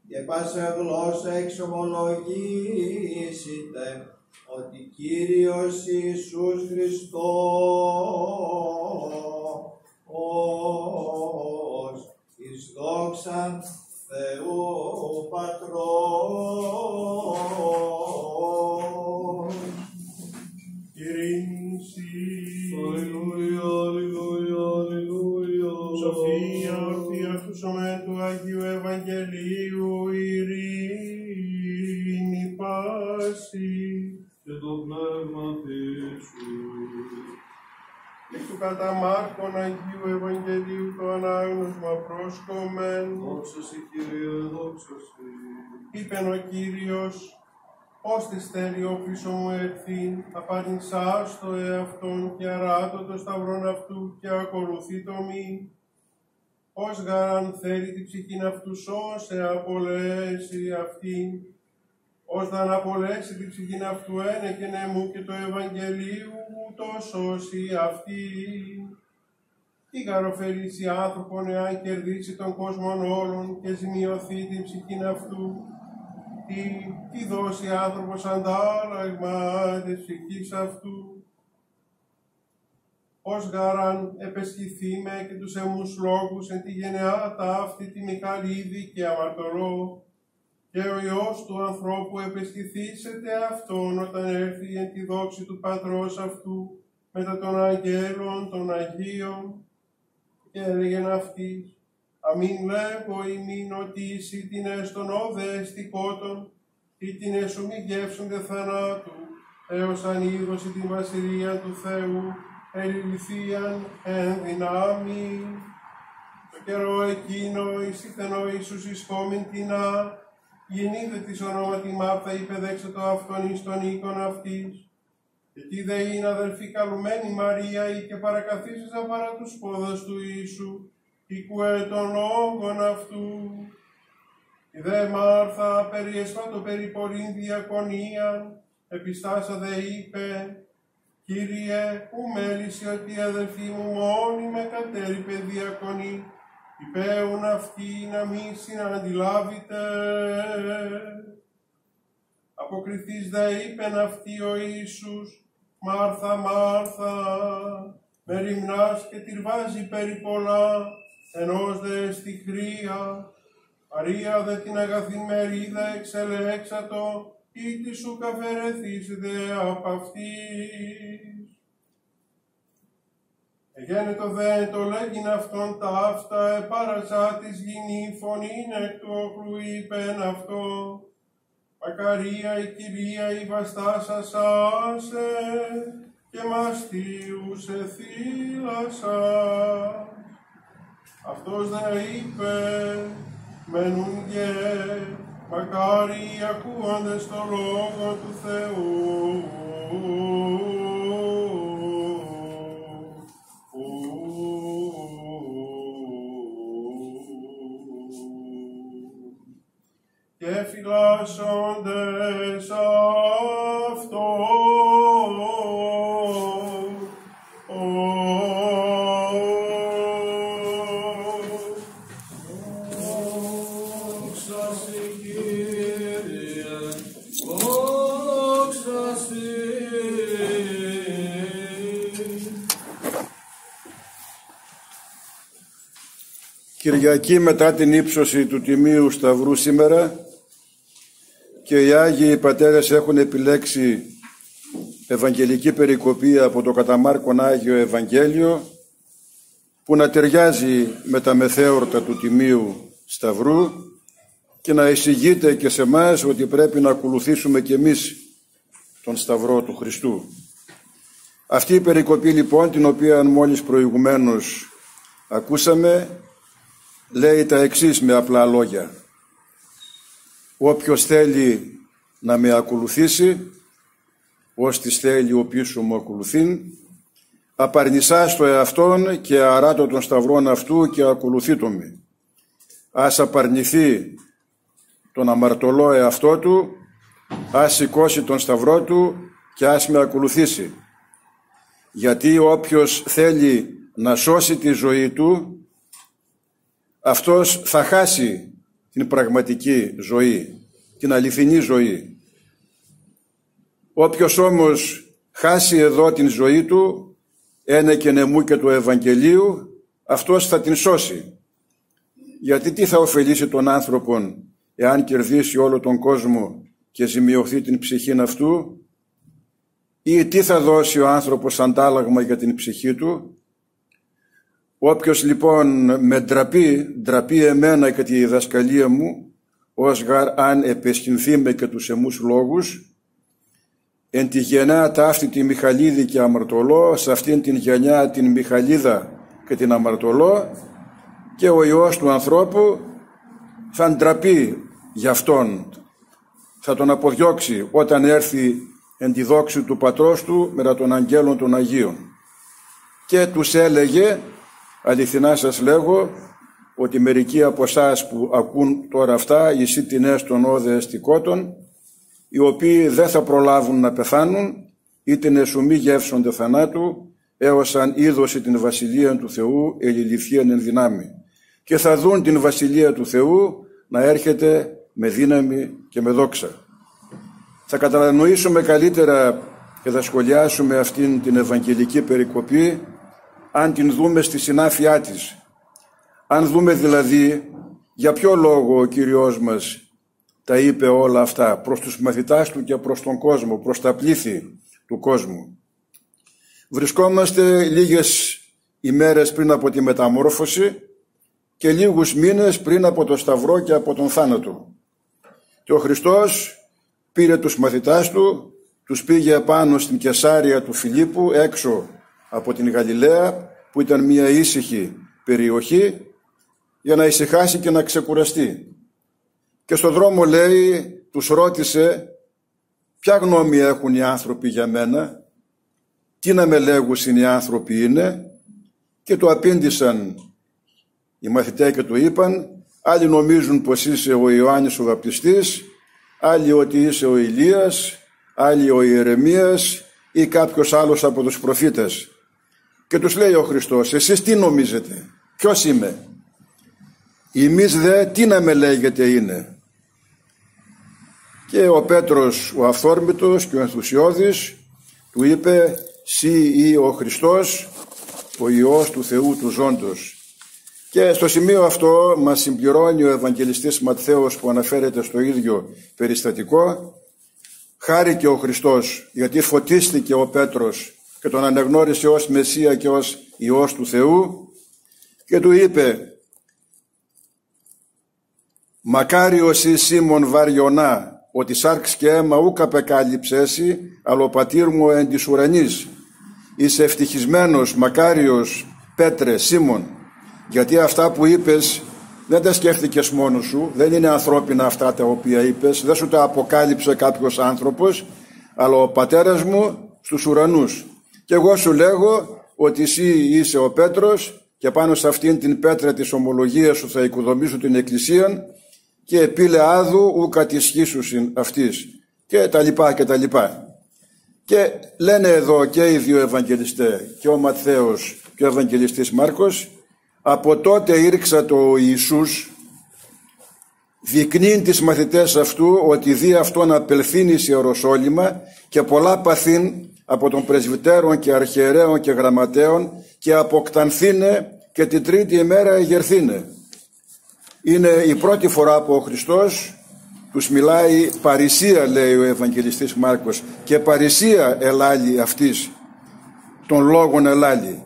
[SPEAKER 7] και πάσα γλώσσα εξομολογήσετε, ότι Κύριος Ιησούς Χριστός εις δόξαν Θεού Πατρός.
[SPEAKER 3] Ειρήνηση.
[SPEAKER 5] Αλληλούια, αλληλούια, αλληλούια.
[SPEAKER 3] Σοφία ορθή ακούσαμε του Αγίου Ευαγγελίου ειρήνη πάση.
[SPEAKER 5] Και το πνεύμα σου.
[SPEAKER 3] Εκ του κατά Μάρκον Αγίου Ευαγγελίου το ανάγνωσμα πρόσκομεν.
[SPEAKER 5] Δόξα σε Κύριε, δόξα σε.
[SPEAKER 3] Είπεν ο Κύριος, ως τη στέλνει ο πίσω μου ερθήν, απαρνησάς το εαυτόν και αράτω το σταυρόν αυτού και ακολουθεί το μη. Ως γαράν θέλει την ψυχήν αυτού σώσε απολέσει αυτήν, ως να απολέσει την ψυχήν αυτού ένε και νεμού και το Ευαγγελίου το σώσει αυτήν. Τι καροφερήσει άνθρωπον εάν κερδίσει τον κόσμο όλων και ζημιωθεί την ψυχήν αυτού. Τι, τι δώσει άνθρωπος αντάλλαγμα της ψυχής αυτού. Ως γαράν επεσχυθεί με και τους εμούς λόγους εν τη γενεά τα αυτή τη Μικαλίδη και αμαρτωλό και ο Υιός του ανθρώπου επεσχυθήσεται αυτόν όταν έρθει εν τη δόξη του Πατρός αυτού μετά των αγγέλων των Αγίων και έλεγεν αυτής, αμήν λέγω ημίν ότι εσύ την έστον όδε εστικότων, ή την έσου μη γεύσονται θανάτου, έως αν είδωση την βασιλεία του Θεού, ελιληθίαν εν δυνάμει. Το καιρό εκείνο, εις ήθεν ο Ιησούς ισκόμην τεινά, γεννίδε της ονόματι Μάρθα υπεδέξε το αυτόν εις τον οίκον αυτής, γιατί δε είναι αδελφή καλουμένη Μαρία ή και παρακαθήσεις παρά τους πόδας του Ιησού, οικουέ των λόγων αυτού. Η δε Μάρθα περιέσπατο περί πολλήν διακονία, επιστάσα δε είπε, Κύριε, ου μέλησε ότι η αδελφή μου μόνη με κατέριπε διακονή, υπέουν αυτή να μη συναντιλάβετε. Αποκριθείς δε είπεν αυτή ο Ιησούς, Μάρθα, Μάρθα, με ρημνάς και τυρβάζει περί πολλά, ενός δε στη χρία. Μαρία δε την αγαθή μερίδα εξελέξατο, ή τη σου καφερεθείς δε απ' αυτής. Εγένετο δε το λέγειν αυτόν τα αυτά, επάραζα της γυνή φωνήν εκ του όχλου είπεν αυτό. Μακαρία η Κυρία η βαστάσασάσε και μαστίους εθύλασα. Αυτός δε είπε, μένουν και μακάρι ακούοντες το λόγο του Θεού. και φυλάσσοντες αυτό.
[SPEAKER 6] Δόξα
[SPEAKER 8] Κυριακή μετά την ύψωση του Τιμίου Σταυρού σήμερα και οι Άγιοι Πατέρες έχουν επιλέξει Ευαγγελική περικοπή από το κατά Μάρκον Άγιο Ευαγγέλιο που να ταιριάζει με τα μεθέωρτα του Τιμίου Σταυρού και να εισηγείται και σε μας ότι πρέπει να ακολουθήσουμε και εμείς τον Σταυρό του Χριστού. Αυτή η περικοπή λοιπόν την οποία μόλις προηγουμένως ακούσαμε λέει τα εξής με απλά λόγια. Όποιος θέλει να με ακολουθήσει, ως της θέλει ο πίσω μου ακολουθεί, απαρνησά στο εαυτόν και αράτω των σταυρών αυτού και ακολουθεί το με. Ας απαρνηθεί τον αμαρτωλό εαυτό του, ας σηκώσει τον σταυρό του και ας με ακολουθήσει. Γιατί όποιος θέλει να σώσει τη ζωή του, αυτός θα χάσει την πραγματική ζωή, την αληθινή ζωή. Όποιος όμως χάσει εδώ την ζωή του, ένα και νεμού και του Ευαγγελίου, αυτός θα την σώσει. Γιατί τι θα ωφελήσει τον άνθρωπον εάν κερδίσει όλο τον κόσμο και ζημιωθεί την ψυχή αυτού ή τι θα δώσει ο άνθρωπος αντάλλαγμα για την ψυχή του Όποιος λοιπόν με ντραπεί, ντραπεί εμένα και τη διδασκαλία μου, ως γαρ αν επεσχυνθεί με και τους εμούς λόγους, εν τη γενιά ταύτη τη Μιχαλίδη και αμαρτωλό, σε αυτήν την γενιά την Μιχαλίδα και την αμαρτωλό, και ο Υιός του ανθρώπου θα ντραπεί για αυτόν, θα τον αποδιώξει όταν έρθει εν τη δόξη του πατρός του μετά των αγγέλων των Αγίων. Και τους έλεγε Αληθινά σας λέγω ότι μερικοί από εσάς που ακούν τώρα αυτά, οι σύντηνές των όδε εστικότων, οι οποίοι δεν θα προλάβουν να πεθάνουν, είτε νεσουμοί γεύσονται θανάτου, έως αν είδωσε την Βασιλεία του Θεού ελιληθίαν εν δυνάμει. Και θα δουν την Βασιλεία του Θεού να έρχεται με δύναμη και με δόξα. Θα κατανοήσουμε καλύτερα και θα σχολιάσουμε αυτήν την Ευαγγελική περικοπή αν την δούμε στη συνάφειά της. Αν δούμε δηλαδή για ποιο λόγο ο Κύριος μας τα είπε όλα αυτά προς τους μαθητάς του και προς τον κόσμο, προς τα πλήθη του κόσμου. Βρισκόμαστε λίγες ημέρες πριν από τη μεταμόρφωση και λίγους μήνες πριν από το Σταυρό και από τον θάνατο. Και ο Χριστός πήρε τους μαθητάς του, τους πήγε πάνω στην Κεσάρια του Φιλίππου έξω από την Γαλιλαία που ήταν μια ήσυχη περιοχή για να ησυχάσει και να ξεκουραστεί. Και στο δρόμο λέει, τους ρώτησε ποια γνώμη έχουν οι άνθρωποι για μένα, τι να με λέγουν οι άνθρωποι είναι; Και του απήντησαν οι μαθητές και του είπαν άλλοι νομίζουν πως είσαι ο Ιωάννης ο Βαπτιστής, άλλοι ότι είσαι ο Ηλίας, άλλοι ο Ιερεμίας ή κάποιος άλλος από τους προφήτες. Και τους λέει ο Χριστός, εσείς τι νομίζετε, ποιος είμαι; Εμείς δε τι να με λέγεται είναι; Και ο Πέτρος ο αυθόρμητος και ο ενθουσιώδης του είπε «Σύ ή ο Χριστός, ο Υιός του Θεού του Ζώντος». Και στο σημείο αυτό μας συμπληρώνει ο Ευαγγελιστής Ματθαίος που αναφέρεται στο ίδιο περιστατικό. Χάρηκε ο Χριστός γιατί φωτίστηκε ο Πέτρος και τον αναγνώρισε ως Μεσσία και ως Υιός του Θεού και του είπε «Μακάριος η Σίμων Βαριονά, ότι σάρξ και αίμα ούκ απεκάλυψέσι, αλλά ο πατήρ μου εν της ουρανής. Είσαι ευτυχισμένος, μακάριος, Πέτρε, Σίμων, γιατί αυτά που είπες δεν τα σκέφτηκες μόνος σου, δεν είναι ανθρώπινα αυτά τα οποία είπες, δεν σου τα αποκάλυψε κάποιος άνθρωπος, αλλά ο πατέρας μου στους ουρανούς. Και εγώ σου λέγω ότι εσύ είσαι ο Πέτρος και πάνω σε αυτήν την πέτρα της ομολογίας σου θα οικοδομήσω την εκκλησία και επίλε άδου ου κατησχίσουσιν αυτής και τα λοιπά και τα λοιπά. Και λένε εδώ και οι δύο Ευαγγελιστές και ο Ματθαίος και ο Ευαγγελιστής Μάρκος από τότε ήρξα το Ιησούς δεικνύει τις μαθητές αυτού ότι δει αυτόν απελθύνει σε Ιεροσόλυμα και πολλά παθήν από τον πρεσβυτέρων και αρχιερέων και γραμματέων και αποκτανθήνε και την τρίτη ημέρα εγερθήνε. Είναι η πρώτη φορά που ο Χριστός τους μιλάει παρησία λέει ο Ευαγγελιστής Μάρκος και παρησία ελάλη αυτής των λόγων ελάλη.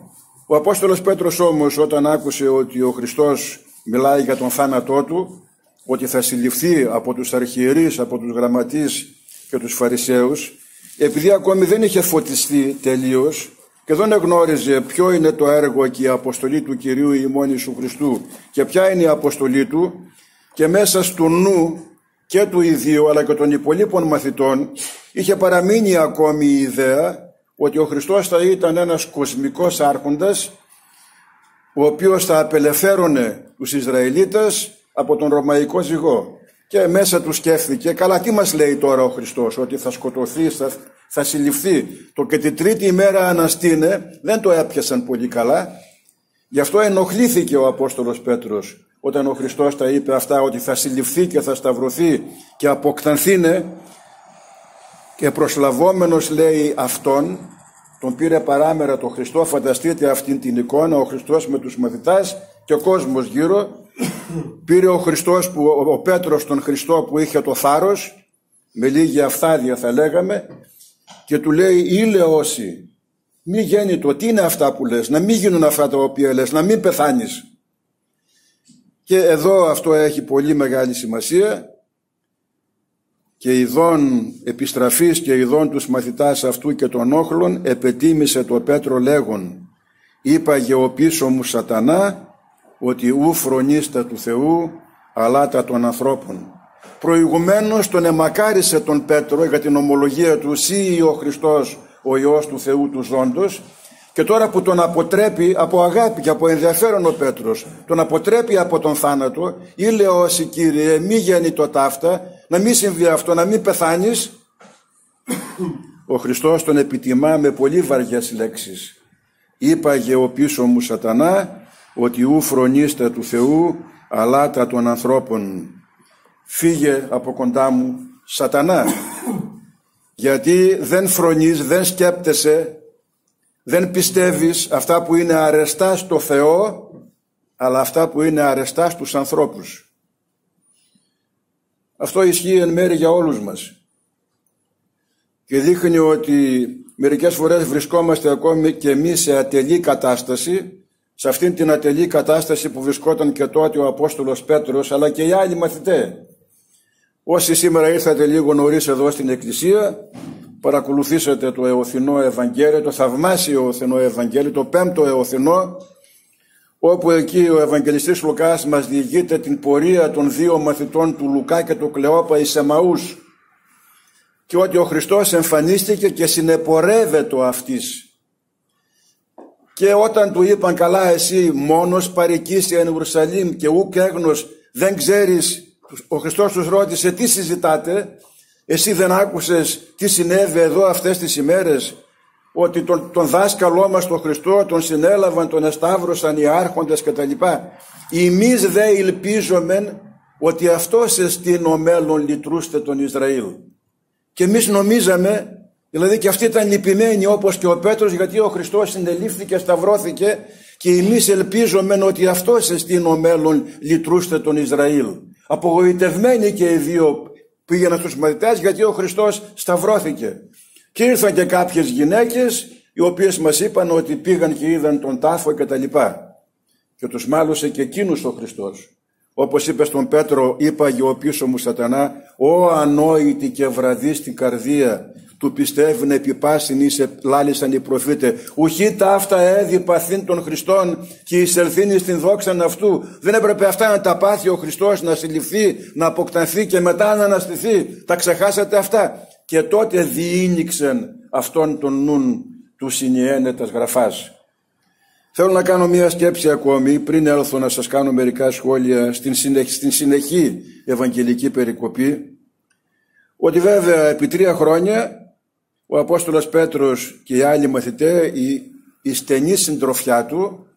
[SPEAKER 8] Ο Απόστολος Πέτρος όμως όταν άκουσε ότι ο Χριστός μιλάει για τον θάνατό του ότι θα συλληφθεί από τους αρχιερείς, από τους γραμματείς και τους φαρισαίους επειδή ακόμη δεν είχε φωτιστεί τελείως και δεν γνώριζε ποιο είναι το έργο και η αποστολή του Κυρίου ημών Ιησού Χριστού και ποια είναι η αποστολή του και μέσα στο νου και του ιδίου αλλά και των υπολείπων μαθητών είχε παραμείνει ακόμη η ιδέα ότι ο Χριστός θα ήταν ένας κοσμικός άρχοντας ο οποίος θα απελευθέρωνε τους Ισραηλίτες από τον Ρωμαϊκό ζυγό. Και μέσα του σκέφτηκε, καλά τι μας λέει τώρα ο Χριστός, ότι θα σκοτωθεί, θα, θα συλληφθεί. Το και την τρίτη ημέρα αναστήνε, δεν το έπιασαν πολύ καλά. Γι' αυτό ενοχλήθηκε ο Απόστολος Πέτρος όταν ο Χριστός τα είπε αυτά ότι θα συλληφθεί και θα σταυρωθεί και αποκτανθήνε και προσλαβόμενος λέει αυτόν τον πήρε παράμερα το Χριστό φανταστείτε αυτήν την εικόνα ο Χριστός με τους μαθητάς και ο κόσμος γύρω πήρε ο Χριστός που, ο Πέτρος τον Χριστό που είχε το θάρρος με λίγη αυθάδεια θα λέγαμε και του λέει όσοι μη γέννητο τι είναι αυτά που λες να μην γίνουν αυτά τα οποία λες να μην πεθάνεις και εδώ αυτό έχει πολύ μεγάλη σημασία και ειδών επιστραφής και ειδών τους μαθητάς αυτού και των όχλων επετίμησε το Πέτρο λέγον είπαγε ο πίσω μου σατανά ότι ου φρονίστα του Θεού αλλά τα των ανθρώπων. Προηγουμένως τον εμακάρισε τον Πέτρο για την ομολογία του «Σύ ο Χριστός ο Υιός του Θεού του ζώντος» και τώρα που τον αποτρέπει από αγάπη και από ενδιαφέρον ο Πέτρος τον αποτρέπει από τον θάνατο «Ήλε όσοι Κύριε μη γίνει το ταύτα να μην συμβεί αυτό, να μην πεθάνεις» ο Χριστός τον επιτιμά με πολύ βαριές λέξεις. «Είπαγε ο πίσω μου σατανά ότι ου φρονείστε του Θεού αλλά τα των ανθρώπων. Φύγε από κοντά μου σατανά. Γιατί δεν φρονείς, δεν σκέπτεσαι δεν πιστεύεις αυτά που είναι αρεστά στο Θεό αλλά αυτά που είναι αρεστά στους ανθρώπους. Αυτό ισχύει εν μέρει για όλους μας. Και δείχνει ότι μερικές φορές βρισκόμαστε ακόμη και εμείς σε ατελή κατάσταση σε αυτήν την ατελή κατάσταση που βρισκόταν και τότε ο Απόστολος Πέτρος αλλά και οι άλλοι μαθητές. Όσοι σήμερα ήρθατε λίγο νωρίς εδώ στην Εκκλησία παρακολουθήσατε το Εωθινό Ευαγγέλιο, το θαυμάσιο Εωθινό Ευαγγέλιο, το πέμπτο Εωθινό όπου εκεί ο Ευαγγελιστής Λουκάς μας διηγείται την πορεία των δύο μαθητών του Λουκά και του Κλεόπα εις Εμαούς και ότι ο Χριστός εμφανίστηκε και συνεπορεύεται αυτής και όταν του είπαν καλά εσύ μόνος παρικήσει εν Ιερουσαλήμ και ουκ έγνος δεν ξέρεις, ο Χριστός τους ρώτησε τι συζητάτε, εσύ δεν άκουσες τι συνέβη εδώ αυτές τις ημέρες, ότι τον, τον δάσκαλό μας τον Χριστό τον συνέλαβαν, τον εσταύρωσαν οι άρχοντες κτλ. Εμείς δε ελπίζομεν ότι αυτός εστίν ο μέλλον λυτρούστε τον Ισραήλ. Και εμείς νομίζαμε Δηλαδή και αυτοί ήταν λυπημένοι όπως και ο Πέτρος γιατί ο Χριστός συνελήφθηκε, σταυρώθηκε και εμείς ελπίζουμε ότι αυτός εστίν ο μέλλον λυτρούστε τον Ισραήλ. Απογοητευμένοι και οι δύο πήγαιναν στους μαθητές γιατί ο Χριστός σταυρώθηκε. Και ήρθαν και κάποιες γυναίκες οι οποίες μας είπαν ότι πήγαν και είδαν τον τάφο και τα λοιπά. Και τους μάλωσε και εκείνους ο Χριστός. Όπως είπε στον Πέτρο, είπα ο πίσω μου σατανά, «Ω ανόητη και βραδύ στην καρδία, του πιστεύουν επί πάσιν είσαι λάλησαν οι προφήτε. Ουχή τα αυτά έδι παθήν των Χριστών και εισελθύνει στην δόξα αυτού. Δεν έπρεπε αυτά να τα πάθει ο Χριστός, να συλληφθεί, να αποκτανθεί και μετά να αναστηθεί. Τα ξεχάσατε αυτά. Και τότε διήνυξεν αυτόν τον νουν του συνιένετας γραφάς. Θέλω να κάνω μία σκέψη ακόμη πριν έλθω να σας κάνω μερικά σχόλια στην, συνεχή, στην συνεχή Ευαγγελική περικοπή ότι βέβαια επί τρία χρόνια ο Απόστολος Πέτρος και οι άλλοι μαθητέ, η, η στενή συντροφιά του,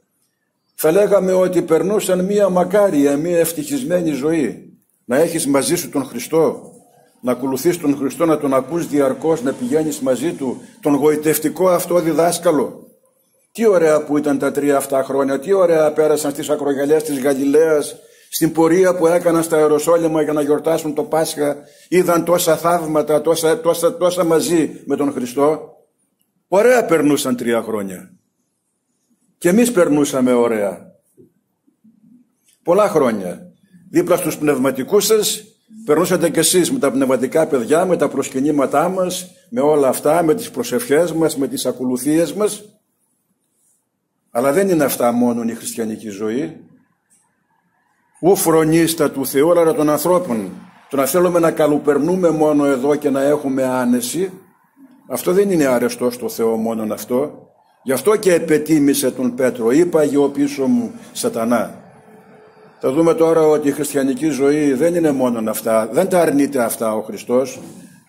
[SPEAKER 8] θα λέγαμε ότι περνούσαν μία μακάρια, μία ευτυχισμένη ζωή. Να έχεις μαζί σου τον Χριστό, να ακολουθείς τον Χριστό, να τον ακούς διαρκώς, να πηγαίνεις μαζί του, τον γοητευτικό αυτό διδάσκαλο. Τι ωραία που ήταν τα τρία αυτά χρόνια, τι ωραία πέρασαν στις ακρογαλιές της Γαλιλαίας, στην πορεία που έκαναν στα Ιεροσόλυμα για να γιορτάσουν το Πάσχα είδαν τόσα θαύματα, τόσα, τόσα, τόσα μαζί με τον Χριστό. Ωραία περνούσαν τρία χρόνια. Και εμείς περνούσαμε ωραία. Πολλά χρόνια. Δίπλα στους πνευματικούς σας περνούσατε κι εσείς με τα πνευματικά παιδιά, με τα προσκυνήματά μας, με όλα αυτά, με τις προσευχές μας, με τις ακολουθίες μας. Αλλά δεν είναι αυτά μόνο η χριστιανική ζωή ου φρονίστα του Θεού αλλά των ανθρώπων. Το να θέλουμε να καλοπερνούμε μόνο εδώ και να έχουμε άνεση, αυτό δεν είναι αρεστό στο Θεό μόνον αυτό. Γι' αυτό και επετίμησε τον Πέτρο, είπα γιο πίσω μου σατανά. Θα δούμε τώρα ότι η χριστιανική ζωή δεν είναι μόνο αυτά, δεν τα αρνείται αυτά ο Χριστός.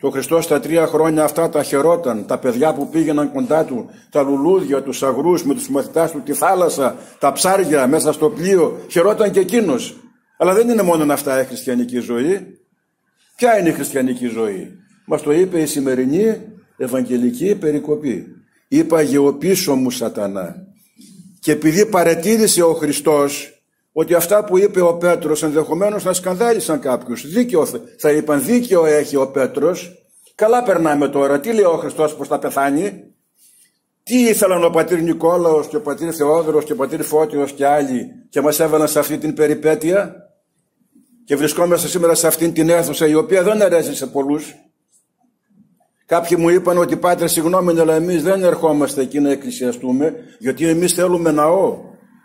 [SPEAKER 8] Και ο Χριστός τα τρία χρόνια αυτά τα χαιρόταν, τα παιδιά που πήγαιναν κοντά του, τα λουλούδια, τους αγρούς με τους μαθητάς του, τη θάλασσα, τα ψάρια μέσα στο πλοίο, χαιρόταν και εκείνος. Αλλά δεν είναι μόνο αυτά η χριστιανική ζωή. Ποια είναι η χριστιανική ζωή; Μας το είπε η σημερινή Ευαγγελική περικοπή. Είπα γεωπίσω μου σατανά. Και επειδή παρετήρησε ο Χριστός ότι αυτά που είπε ο Πέτρος ενδεχομένως να σκανδάλισαν κάποιους. Δίκαιο θα είπαν, δίκαιο έχει ο Πέτρος. Καλά περνάμε τώρα. Τι λέει ο Χριστός πως θα πεθάνει; Τι ήθελαν ο πατήρ Νικόλαος και ο πατήρ Θεόδωρος και ο πατήρ Φώτιος και άλλοι και μας έβαλαν σε αυτή την περιπέτεια; Και βρισκόμαστε σήμερα σε αυτήν την αίθουσα η οποία δεν αρέσει σε πολλούς. Κάποιοι μου είπαν ότι πάτε συγγνώμη αλλά εμείς δεν ερχόμαστε εκεί να εκκλησιαστούμε γιατί εμείς θέλουμε ναό,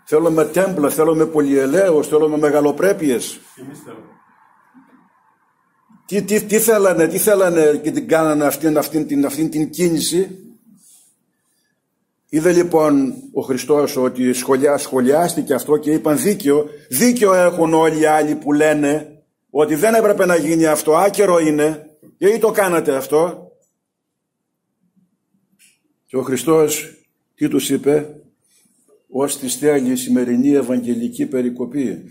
[SPEAKER 8] θέλουμε τέμπλα, θέλουμε πολυελαίος, θέλουμε μεγαλοπρέπειες. Τι, τι, τι θέλανε, τι θέλανε και την κάνανε αυτήν, αυτήν, την, αυτήν την κίνηση; Είδε λοιπόν ο Χριστός ότι σχολιά, σχολιάστηκε αυτό και είπαν δίκαιο. Δίκαιο έχουν όλοι οι άλλοι που λένε ότι δεν έπρεπε να γίνει αυτό, άκερο είναι. Γιατί το κάνατε αυτό; Και ο Χριστός τι τους είπε, ως της θέλει η σημερινή Ευαγγελική περικοπή,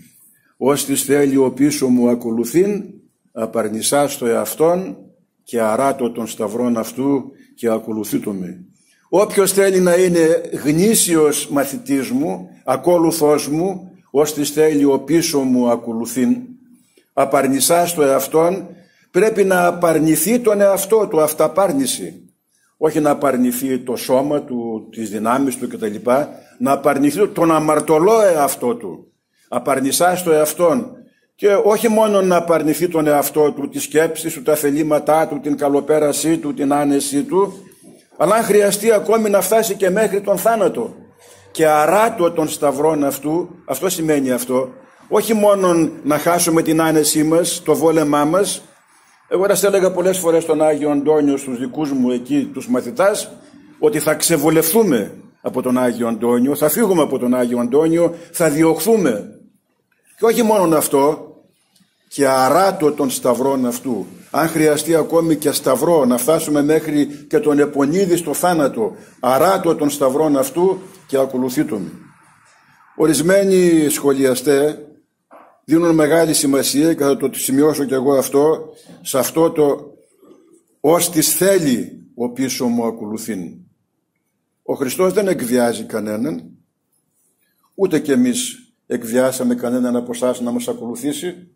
[SPEAKER 8] ως της θέλει ο πίσω μου ακολουθήν, απαρνησά στο εαυτόν και αράτω τον σταυρόν αυτού και ακολουθεί το με. Όποιος θέλει να είναι γνήσιος μαθητής μου, ακόλουθός μου, ώστε θέλει ο πίσω μου ακολουθήν, απαρνησά στο εαυτόν, πρέπει να απαρνηθεί τον εαυτό του, αυταπάρνηση. Όχι να απαρνηθεί το σώμα του, τις δυνάμεις του κτλ. Να απαρνηθεί τον αμαρτωλό εαυτό του. Απαρνησάς στο εαυτόν. Και όχι μόνο να απαρνηθεί τον εαυτό του, τις σκέψεις του, τα θελήματά του, την καλοπέρασή του, την άνεσή του, αλλά αν χρειαστεί ακόμη να φτάσει και μέχρι τον θάνατο και αράτω των σταυρών αυτού, αυτό σημαίνει αυτό, όχι μόνο να χάσουμε την άνεσή μας, το βόλεμά μας, εγώ σας έλεγα πολλές φορές τον Άγιο Αντώνιο στους δικούς μου εκεί τους μαθητάς, ότι θα ξεβολευτούμε από τον Άγιο Αντώνιο, θα φύγουμε από τον Άγιο Αντώνιο, θα διωχθούμε. Και όχι μόνο αυτό, και αράτω των σταυρών αυτού. Αν χρειαστεί ακόμη και σταυρό να φτάσουμε μέχρι και τον επονίδη στο θάνατο, αράτω των σταυρών αυτού και ακολουθεί τον. Ορισμένοι σχολιαστέ δίνουν μεγάλη σημασία και θα το σημειώσω και εγώ αυτό, σε αυτό το ως της θέλει ο πίσω μου ακολουθήν. Ο Χριστός δεν εκβιάζει κανέναν, ούτε και εμείς εκβιάσαμε κανέναν από εσάς να μας ακολουθήσει,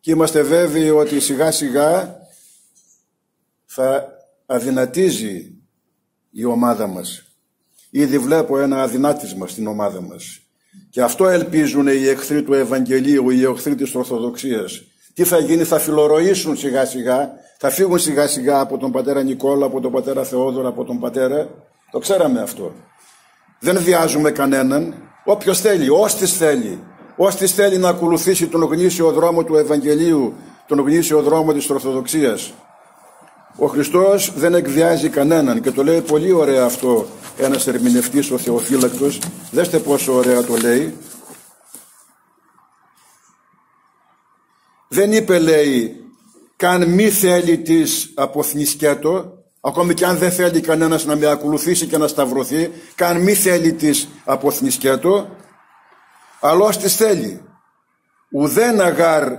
[SPEAKER 8] και είμαστε βέβαιοι ότι σιγά σιγά θα αδυνατίζει η ομάδα μας. Ήδη βλέπω ένα αδυνάτισμα στην ομάδα μας. Και αυτό ελπίζουν οι εχθροί του Ευαγγελίου, οι εχθροί της Ορθοδοξίας. Τι θα γίνει, θα φιλορροήσουν σιγά σιγά, θα φύγουν σιγά σιγά από τον πατέρα Νικόλα, από τον πατέρα Θεόδωρο, από τον πατέρα. Το ξέραμε αυτό. Δεν βιάζουμε κανέναν. Όποιος θέλει, όστι θέλει, όστι θέλει να ακολουθήσει τον γνήσιο δρόμο του Ευαγγελίου, τον γνήσιο δρόμο της Ορθοδοξίας. Ο Χριστός δεν εκβιάζει κανέναν και το λέει πολύ ωραία αυτό ένας ερμηνευτής ο Θεοφύλακτος. Δέστε πόσο ωραία το λέει. Δεν είπε λέει καν μη θέλει της αποθνισκέτο ακόμη και αν δεν θέλει κανένας να με ακολουθήσει και να σταυρωθεί καν μη θέλει της αποθνισκέτο αλλά της θέλει ουδέν αγάρ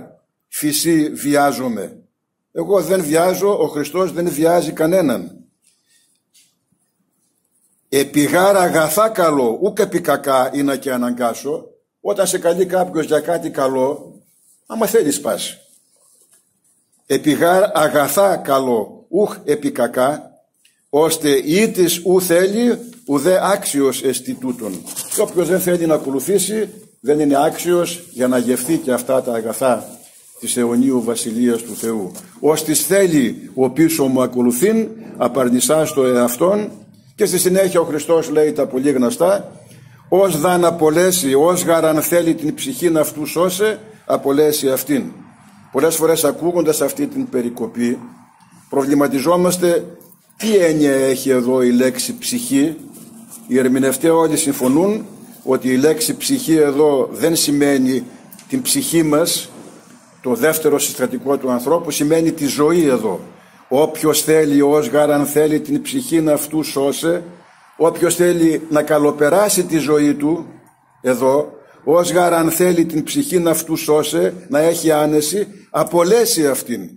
[SPEAKER 8] φυσί βιάζομαι εγώ δεν βιάζω, ο Χριστός δεν βιάζει κανέναν. Επιγάρ αγαθά καλό, ούτε επί κακά είναι και αναγκάσω, όταν σε καλεί κάποιος για κάτι καλό, άμα θέλει σπάσει. Επιγάρ αγαθά καλό, ούχ επί κακά, ώστε ήτης ου θέλει, ουδέ άξιος εστί τούτον. Και όποιος δεν θέλει να ακολουθήσει, δεν είναι άξιος για να γευθεί και αυτά τα αγαθά της αιωνίου βασιλείας του Θεού. Ως της θέλει ο πίσω μου ακολουθήν, απαρνησάς στο εαυτόν και στη συνέχεια ο Χριστός λέει τα πολύ γνωστά ως δαν απολέσει, ως γαραν θέλει την ψυχή να αυτού σώσε, απολέσει αυτήν. Πολλές φορές ακούγοντας αυτή την περικοπή προβληματιζόμαστε τι έννοια έχει εδώ η λέξη ψυχή. Οι ερμηνευτές όλοι συμφωνούν ότι η λέξη ψυχή εδώ δεν σημαίνει την ψυχή μας το δεύτερο συστρατικό του ανθρώπου σημαίνει τη ζωή εδώ. Όποιος θέλει ως γάραν θέλει την ψυχή να αυτού σώσε, όποιος θέλει να καλοπεράσει τη ζωή του εδώ, ως γάραν θέλει την ψυχή να αυτού σώσε, να έχει άνεση, απολέσει αυτήν.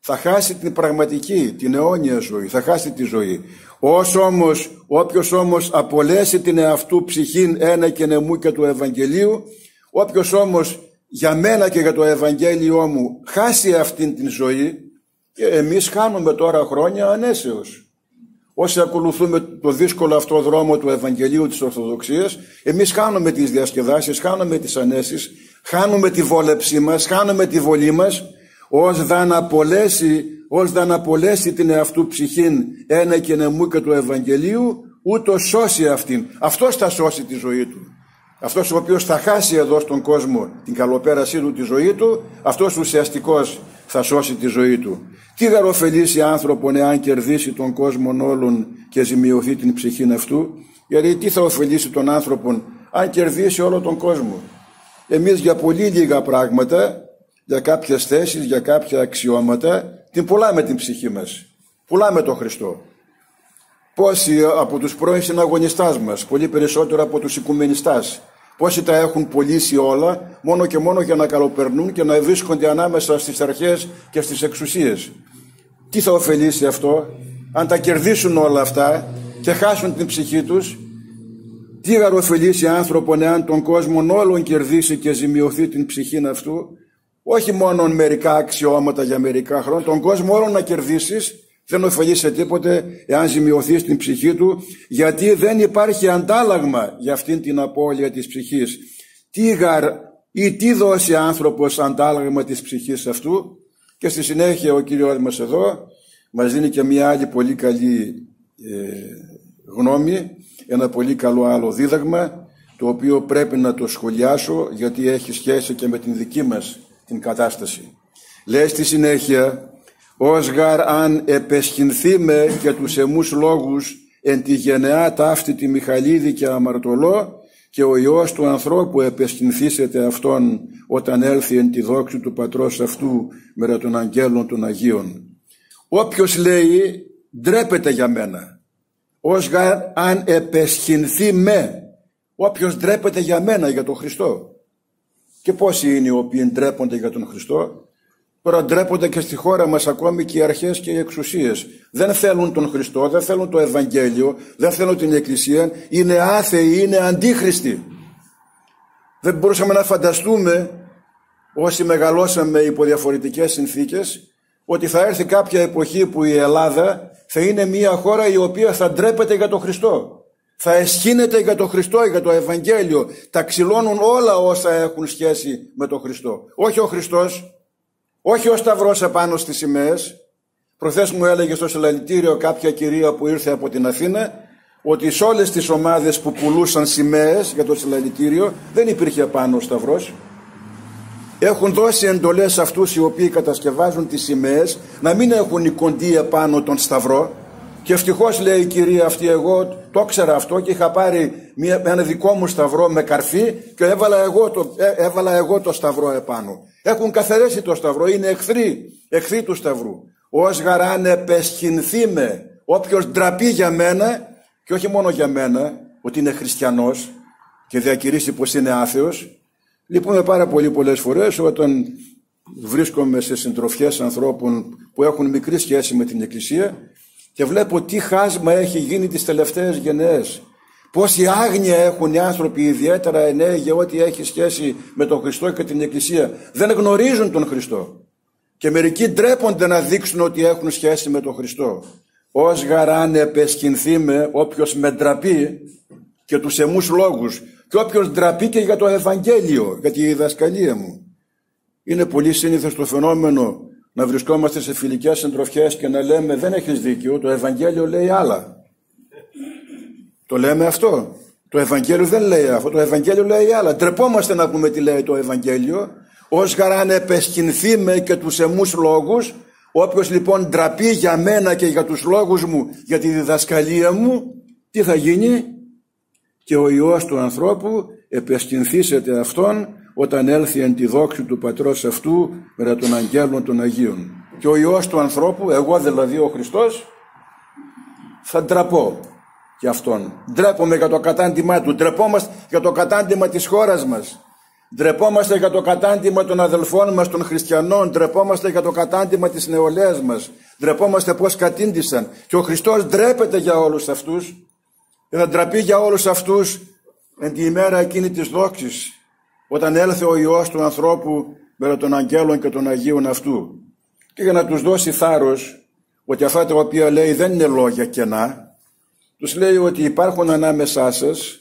[SPEAKER 8] Θα χάσει την πραγματική, την αιώνια ζωή, θα χάσει τη ζωή. Ως όμως, όποιος όμως απολέσει την εαυτού ψυχήν ένα και νεμού και του Ευαγγελίου, όποιος όμως για μένα και για το Ευαγγέλιό μου χάσει αυτήν την ζωή και εμείς χάνουμε τώρα χρόνια ανέσεως. Όσοι ακολουθούμε το δύσκολο αυτό δρόμο του Ευαγγελίου της Ορθοδοξίας, εμείς χάνουμε τις διασκεδάσεις, χάνουμε τις ανέσεις, χάνουμε τη βόλεψή μας, χάνουμε τη βολή μας, ως να απολέσει, ως να απολέσει την εαυτού ψυχήν ένα και νεμού και του Ευαγγελίου, ούτως σώσει αυτήν. Αυτός θα σώσει τη ζωή του. Αυτός ο οποίος θα χάσει εδώ στον κόσμο την καλοπέρασή του τη ζωή του, αυτός ουσιαστικός θα σώσει τη ζωή του. Τι θα ωφελήσει άνθρωπον εάν κερδίσει τον κόσμο όλων και ζημιωθεί την ψυχή αυτού, γιατί τι θα ωφελήσει τον άνθρωπον αν κερδίσει όλο τον κόσμο; Εμείς για πολύ λίγα πράγματα, για κάποιες θέσεις, για κάποια αξιώματα, την πουλάμε την ψυχή μας. Πουλάμε τον Χριστό. Πόσοι από τους πρώην συναγωνιστάς μας, πολύ περισσότερο από τους οικουμενιστάς, Πόσοι τα έχουν πουλήσει όλα μόνο και μόνο για να καλοπερνούν και να βρίσκονται ανάμεσα στις αρχές και στις εξουσίες. Τι θα ωφελήσει αυτό αν τα κερδίσουν όλα αυτά και χάσουν την ψυχή τους τι θα ωφελήσει άνθρωπον εάν τον κόσμο όλων κερδίσει και ζημιωθεί την ψυχή αυτού όχι μόνο μερικά αξιώματα για μερικά χρόνια τον κόσμο όλων να κερδίσεις δεν ωφελεί σε τίποτε εάν ζημιωθεί στην ψυχή του γιατί δεν υπάρχει αντάλλαγμα για αυτήν την απώλεια της ψυχής. Τι γαρ ή τι δώσει άνθρωπος αντάλλαγμα της ψυχής αυτού; Και στη συνέχεια ο Κύριος μας εδώ μας δίνει και μια άλλη πολύ καλή ε, γνώμη, ένα πολύ καλό άλλο δίδαγμα το οποίο πρέπει να το σχολιάσω γιατί έχει σχέση και με την δική μας την κατάσταση. Λέει στη συνέχεια ως γαρ αν επεσχυνθεί με και τους εμούς λόγους εν τη γενεά ταύτη τη Μιχαλίδη και αμαρτωλό και ο Υιός του ανθρώπου επεσχυνθήσετε αυτόν όταν έλθει εν τη δόξη του πατρός αυτού μέρα των αγγέλων των Αγίων. Όποιος λέει ντρέπεται για μένα. Ως γαρ αν επεσχυνθεί με. Όποιος ντρέπεται για μένα, για τον Χριστό. Και πόσοι είναι οι οποίοι ντρέπονται για τον Χριστό; Τώρα ντρέπονται και στη χώρα μας ακόμη και οι αρχές και οι εξουσίες. Δεν θέλουν τον Χριστό, δεν θέλουν το Ευαγγέλιο, δεν θέλουν την Εκκλησία. Είναι άθεοι, είναι αντίχριστοι. Δεν μπορούσαμε να φανταστούμε όσοι μεγαλώσαμε υπό διαφορετικές συνθήκες ότι θα έρθει κάποια εποχή που η Ελλάδα θα είναι μια χώρα η οποία θα ντρέπεται για τον Χριστό. Θα εσχύνεται για τον Χριστό, για το Ευαγγέλιο. Τα ξυλώνουν όλα όσα έχουν σχέση με τον Χριστό. Όχι ο Χριστός, όχι ο Σταυρός επάνω στις σημαίες. Προχθές μου έλεγε στο συλλαλητήριο κάποια κυρία που ήρθε από την Αθήνα ότι σε όλες τις ομάδες που πουλούσαν σημαίες για το συλλαλητήριο δεν υπήρχε πάνω ο Σταυρός. Έχουν δώσει εντολές αυτούς οι οποίοι κατασκευάζουν τις σημαίες να μην έχουν η κοντή επάνω τον Σταυρό και ευτυχώς λέει η κυρία αυτή, εγώ το ήξερα αυτό και είχα πάρει μια, ένα δικό μου σταυρό με καρφί και έβαλα εγώ, το, ε, έβαλα εγώ το σταυρό επάνω. Έχουν καθαρέσει το σταυρό, είναι εχθροί, εχθροί του σταυρού. Ω γαράνε πεσχυνθεί με, όποιος ντραπεί για μένα, και όχι μόνο για μένα, ότι είναι χριστιανός και διακηρύσει πως είναι άθεος. Λυπούμε πάρα πολύ πολλές φορές όταν βρίσκομαι σε συντροφιές ανθρώπων που έχουν μικρή σχέση με την Εκκλησία και βλέπω τι χάσμα έχει γίνει τις τελευταίες γενναίες. Πόση άγνοια έχουν οι άνθρωποι, ιδιαίτερα οι νέοι, για ό,τι έχει σχέση με τον Χριστό και την Εκκλησία. Δεν γνωρίζουν τον Χριστό. Και μερικοί ντρέπονται να δείξουν ότι έχουν σχέση με τον Χριστό. Ως γαράνε επεσχυνθεί με όποιος με ντραπεί και τους εμούς λόγους και όποιος ντραπεί και για το Ευαγγέλιο, για τη διδασκαλία μου. Είναι πολύ σύνηθες το φαινόμενο να βρισκόμαστε σε φιλικές συντροφιές και να λέμε δεν έχεις δίκιο, το Ευαγγέλιο λέει άλλα. Το λέμε αυτό. Το Ευαγγέλιο δεν λέει αυτό, το Ευαγγέλιο λέει άλλα. Τρεπόμαστε να πούμε τι λέει το Ευαγγέλιο. Ως χαράν επεσχυνθεί με και τους εμούς λόγους, όποιος λοιπόν ντραπεί για μένα και για τους λόγους μου, για τη διδασκαλία μου, τι θα γίνει; Και ο Υιός του ανθρώπου επεσχυνθήσεται αυτόν όταν έλθει εν τη δόξη του πατρός αυτού με των αγγέλων των Αγίων. Και ο Υιός του ανθρώπου, εγώ δηλαδή ο Χριστός, θα ντραπώ για Αυτόν. Ντρέπομαι για το κατάντημά Του, ντρεπόμαστε για το κατάντημα της χώρας μας. Ντρεπόμαστε για το κατάντημα των αδελφών μας των χριστιανών, ντρεπόμαστε για το κατάντημα της νεολαίας μας, ντρεπόμαστε πώς κατήντησαν. Και ο Χριστός ντρέπεται για όλους αυτούς, και θα ντραπεί για όλους αυτούς εν τη ημέρα εκείνη της δόξης, όταν έλθε ο Υιός του ανθρώπου με των αγγέλων και των Αγίων αυτού. Και για να τους δώσει θάρρος ότι αυτά τα οποία λέει δεν είναι λόγια κενά, τους λέει ότι υπάρχουν ανάμεσά σας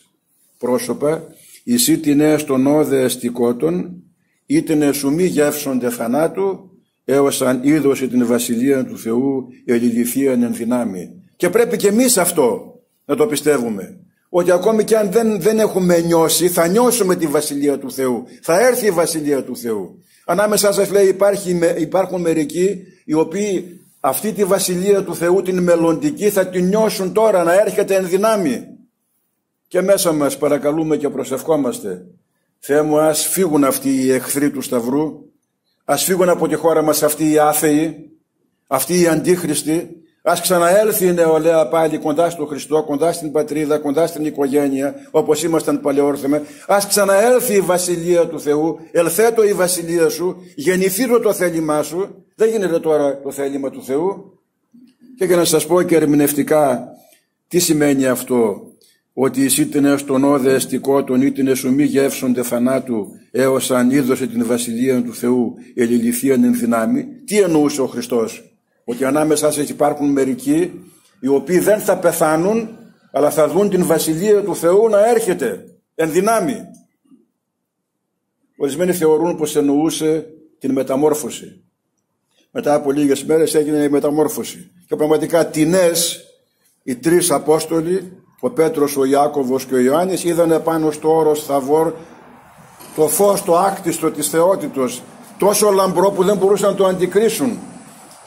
[SPEAKER 8] πρόσωπα, εσύ την των όδε εστικότων, είτε νεσουμί γεύσονται θανάτου, έως αν είδωσε την Βασιλεία του Θεού ελιληθίαν εν δυνάμει. Και πρέπει και εμείς αυτό να το πιστεύουμε ότι ακόμη και αν δεν, δεν έχουμε νιώσει, θα νιώσουμε τη Βασιλεία του Θεού. Θα έρθει η Βασιλεία του Θεού. Ανάμεσά σας λέει υπάρχει, υπάρχουν μερικοί οι οποίοι αυτή τη Βασιλεία του Θεού την μελλοντική θα την νιώσουν τώρα να έρχεται εν δυνάμει. Και μέσα μας παρακαλούμε και προσευχόμαστε. Θεέ μου ας φύγουν αυτοί οι εχθροί του Σταυρού, ας φύγουν από τη χώρα μας αυτοί οι άθεοι, αυτοί οι αντίχριστοι, Ας ξαναέλθει η νεολαία πάλι κοντά στον Χριστό, κοντά στην πατρίδα, κοντά στην οικογένεια, όπως ήμασταν παλαιόρθεμε. Ας ξαναέλθει η Βασιλεία του Θεού, ελθέτω η Βασιλεία σου, γεννηθεί το θέλημά σου. Δεν γίνεται τώρα το θέλημα του Θεού. Και για να σας πω και ερμηνευτικά τι σημαίνει αυτό. Ότι εσύ την στον όδε εστικό τον ήτινες σου μη γεύσονται θανάτου έως αν είδωσε την Βασιλεία του Θεού ελιληθίαν εν δυνάμει. Τι εννοούσε ο Χριστός; Ότι ανάμεσά σας υπάρχουν μερικοί οι οποίοι δεν θα πεθάνουν αλλά θα δουν την Βασιλεία του Θεού να έρχεται εν δυνάμει. Ορισμένοι θεωρούν πως εννοούσε την μεταμόρφωση. Μετά από λίγες μέρες έγινε η μεταμόρφωση. Και πραγματικά τινές οι τρεις Απόστολοι, ο Πέτρος, ο Ιάκωβος και ο Ιωάννης, είδαν πάνω στο όρος Θαβόρ το φως το άκτιστο της θεότητος, τόσο λαμπρό που δεν μπορούσαν να το αντικρίσουν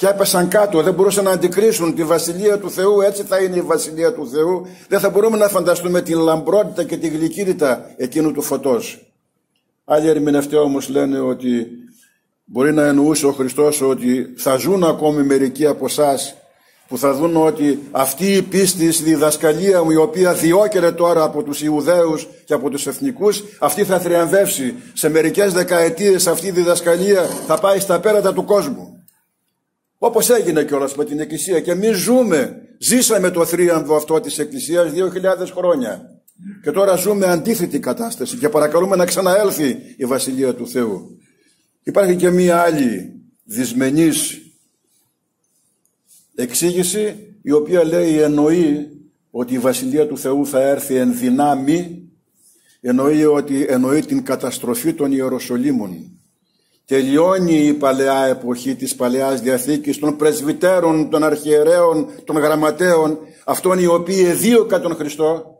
[SPEAKER 8] και έπεσαν κάτω, δεν μπορούσαν να αντικρίσουν τη Βασιλεία του Θεού, έτσι θα είναι η Βασιλεία του Θεού. Δεν θα μπορούμε να φανταστούμε την λαμπρότητα και τη γλυκύτητα εκείνου του φωτός. Άλλοι ερμηνευτές όμως λένε ότι μπορεί να εννοούσε ο Χριστός ότι θα ζουν ακόμη μερικοί από εσάς που θα δουν ότι αυτή η πίστη στη διδασκαλία μου η οποία διώκεται τώρα από τους Ιουδαίους και από τους εθνικούς αυτή θα θριαμβεύσει σε μερικές δεκαετίες αυτή η διδασκαλία θα πάει στα πέρατα του κόσμου όπως έγινε κιόλας με την Εκκλησία και εμείς ζούμε, ζήσαμε το θρίαμβο αυτό της Εκκλησίας 2.000 χρόνια. Και τώρα ζούμε αντίθετη κατάσταση και παρακαλούμε να ξαναέλθει η Βασιλεία του Θεού. Υπάρχει και μία άλλη δυσμενής Εξήγηση η οποία λέει εννοεί ότι η Βασιλεία του Θεού θα έρθει εν δυνάμει, εννοεί ότι εννοεί την καταστροφή των Ιεροσολύμων. Τελειώνει η παλαιά εποχή της Παλαιάς Διαθήκης των πρεσβυτέρων, των αρχιερέων, των γραμματέων, αυτών οι οποίοι εδίωκαν τον Χριστό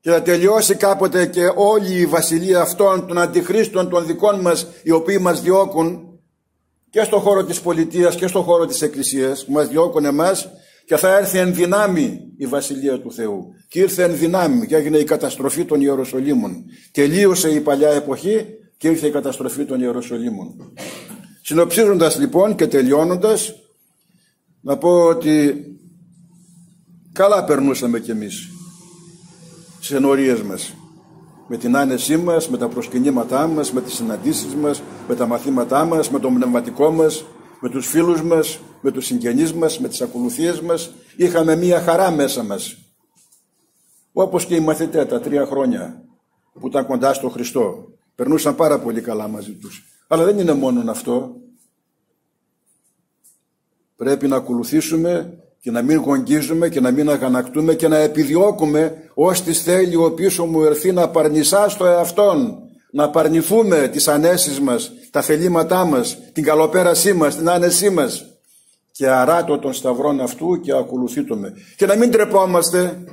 [SPEAKER 8] και θα τελειώσει κάποτε και όλη η βασιλεία αυτών των αντιχρίστων των δικών μας οι οποίοι μας διώκουν και στον χώρο της πολιτείας και στον χώρο της εκκλησίας που μας διώκουν εμάς και θα έρθει εν δυνάμει η Βασιλεία του Θεού. Και ήρθε εν δυνάμει και έγινε η καταστροφή των Ιεροσολύμων. Τελείωσε η παλιά εποχή και ήρθε η καταστροφή των Ιεροσολύμων. Συνοψίζοντας λοιπόν και τελειώνοντας να πω ότι καλά περνούσαμε κι εμείς στις ενορίες μας με την άνεσή μας, με τα προσκυνήματά μας, με τις συναντήσεις μας, με τα μαθήματά μας, με το πνευματικό μας, με τους φίλους μας, με τους συγγενείς μας, με τις ακολουθίες μας. Είχαμε μία χαρά μέσα μας. Όπως και οι μαθητές τα τρία χρόνια που ήταν κοντά στο Χριστό. Περνούσαν πάρα πολύ καλά μαζί τους. Αλλά δεν είναι μόνο αυτό. Πρέπει να ακολουθήσουμε και να μην γονγίζουμε και να μην αγανακτούμε και να επιδιώκουμε ως της θέλει ο πίσω μου ερθεί να παρνησά στο εαυτόν να παρνηθούμε τις ανέσεις μας, τα θελήματά μας, την καλοπέρασή μας, την άνεσή μας και αράτω των σταυρών αυτού και ακολουθήτουμε. Και να μην τρεπόμαστε,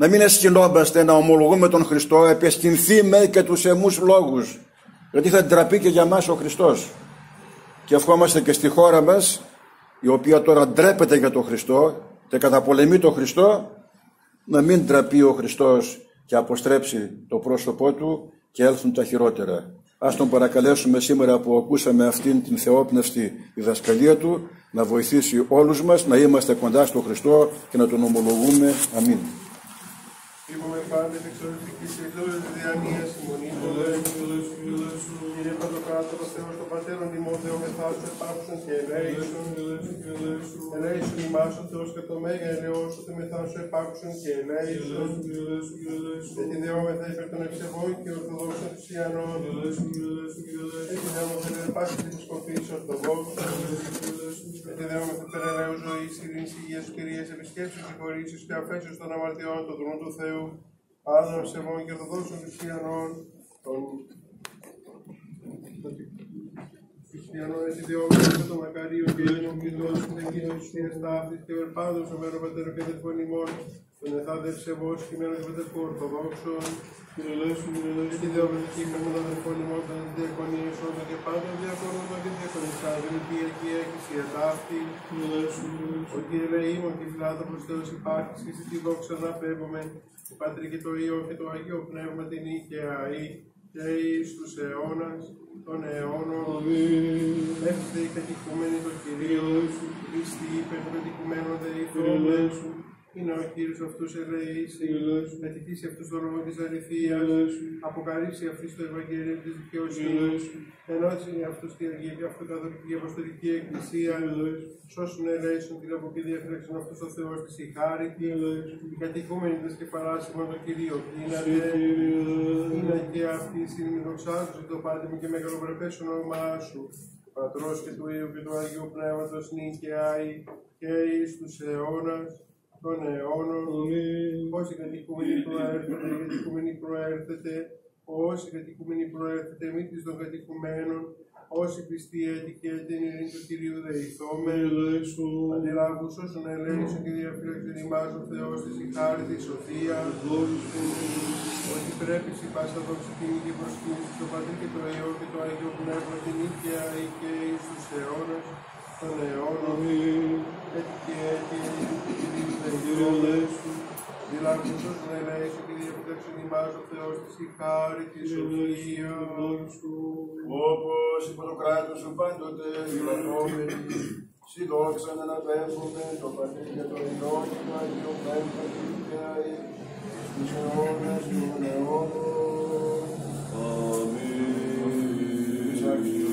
[SPEAKER 8] να μην εσχυνόμαστε, να ομολογούμε τον Χριστό, επεσκυνθεί με και τους εμούς λόγους, γιατί θα ντραπεί και για μας ο Χριστός. Και ευχόμαστε και στη χώρα μας, η οποία τώρα ντρέπεται για τον Χριστό και καταπολεμεί τον Χριστό, να μην ντραπεί ο Χριστός και αποστρέψει το πρόσωπό του και έλθουν τα χειρότερα. Ας τον παρακαλέσουμε σήμερα που ακούσαμε αυτήν την θεόπνευστη διδασκαλία του να βοηθήσει όλους μας να είμαστε κοντά στο Χριστό και να τον ομολογούμε. Αμήν.
[SPEAKER 3] Είπαμε πάντα εξορρυκτική εκδόση διανία συμμονή. Κύριε Παντοκράτορα, Θεό των Πατέρων Τιμόθεο, μεθάσου επάρχουσον και ελέησον. Ελέησον ημάς ο Θεός και το μέγα ελεώσου, μεθάσου επάρχουσον και ελέησον. Και την δεόμεθα υπέρ των ευσεβών και ορθοδόξων χριστιανών. Και την δεόμεθα υπέρ πάση της επισκοπής ορθοδόξων. Και την δεόμεθα υπέρ ελέου ζωής, ειρήνης, υγείας, κυρίας, επισκέψεως, συγχωρήσεως και αφέσεως των αμαρτιών, των δρόμων του Θεού. Άλλων σεβών και ορθοδόξων χριστιανών, των χριστιανών ετιδιώμενων και των μακαρίων και ήλιων και δώσουν εκείνων της Θείας ταύτης και ορπάδων στο μέρος πατέρων και αδερφών ημών, τον εθάδε ψευός και μέρος πατερφού ορθοδόξων, και τη δεόμενη κείμενο των αδερφών ημών, των διακονίων όντων και πάντων διακονών και διακονιστά, δεν υπήρχε και εκκλησία ταύτη, ο Κύριε λέει ήμουν και φιλάδοπος Θεός υπάρχεις και σε τη δόξα να φεύγουμε, το Πατρί και το Υιό και το Αγίο Πνεύμα την νίκαια ή και εις τους αιώνας των αιώνων. Έχετε οι κατοικούμενοι των Κυρίων, Χριστοί υπέρ των κατοικουμένων δε ηθόμεν. Είναι ο Κύριος αυτούς ελεήσει, κατηχήσει αυτούς το λόγο της αληθείας, αποκαλύψει αυτούς το Ευαγγέλιο της δικαιοσύνης, ενώσει αυτούς την αυτοκαθολική Αποστολική Εκκλησία, σώσουν ελέησον την αποκή διαφύλαξον αυτούς το Θεός της η χάρητη, οι κατοικούμενοι της κεφαλάσιμων το Κυρίο κλείνατε, είναι και αυτή η συνειδοξάζουση το πάντημο και μεγαλοπρεπές όνομάς σου, Πατρός και του Υιού και του Αγίου Πνεύματος νίκαιαι και εις τους αιώνας, των αιώνων, όσοι κατοικούμενοι προέρχεται, οι κατοικούμενοι προέρχεται, όσοι κατοικούμενοι προέρχεται, μη της των κατοικουμένων, όσοι πιστοί έτυχε την ειρήνη του Κυρίου δεηθώμε, αντιλάβους όσων ελέησον και διαφύλαξον ημάς ο Θεός της η χάρη της σοφία, ότι πρέπει σε πάσα δόξη τιμή και προσκύνηση στο Πατρί και το Υιό και το Αγίο Πνεύμα την ίδια ή και εις τους αιώνας των αιώνων, έτσι και έτσι Δηλάκους όσων ελέησον και διαφύλαξον ημάς ο Θεός της η χάρη της σοφία,
[SPEAKER 4] Όπως υπό το κράτος σου πάντοτε φυλακόμενοι, συντόξαν να αναπέμπουμε το Πατρί και το Υιό και το Αγίο Πνεύμα και Δικαίη, στους αιώνας των αιώνων.
[SPEAKER 5] Amen.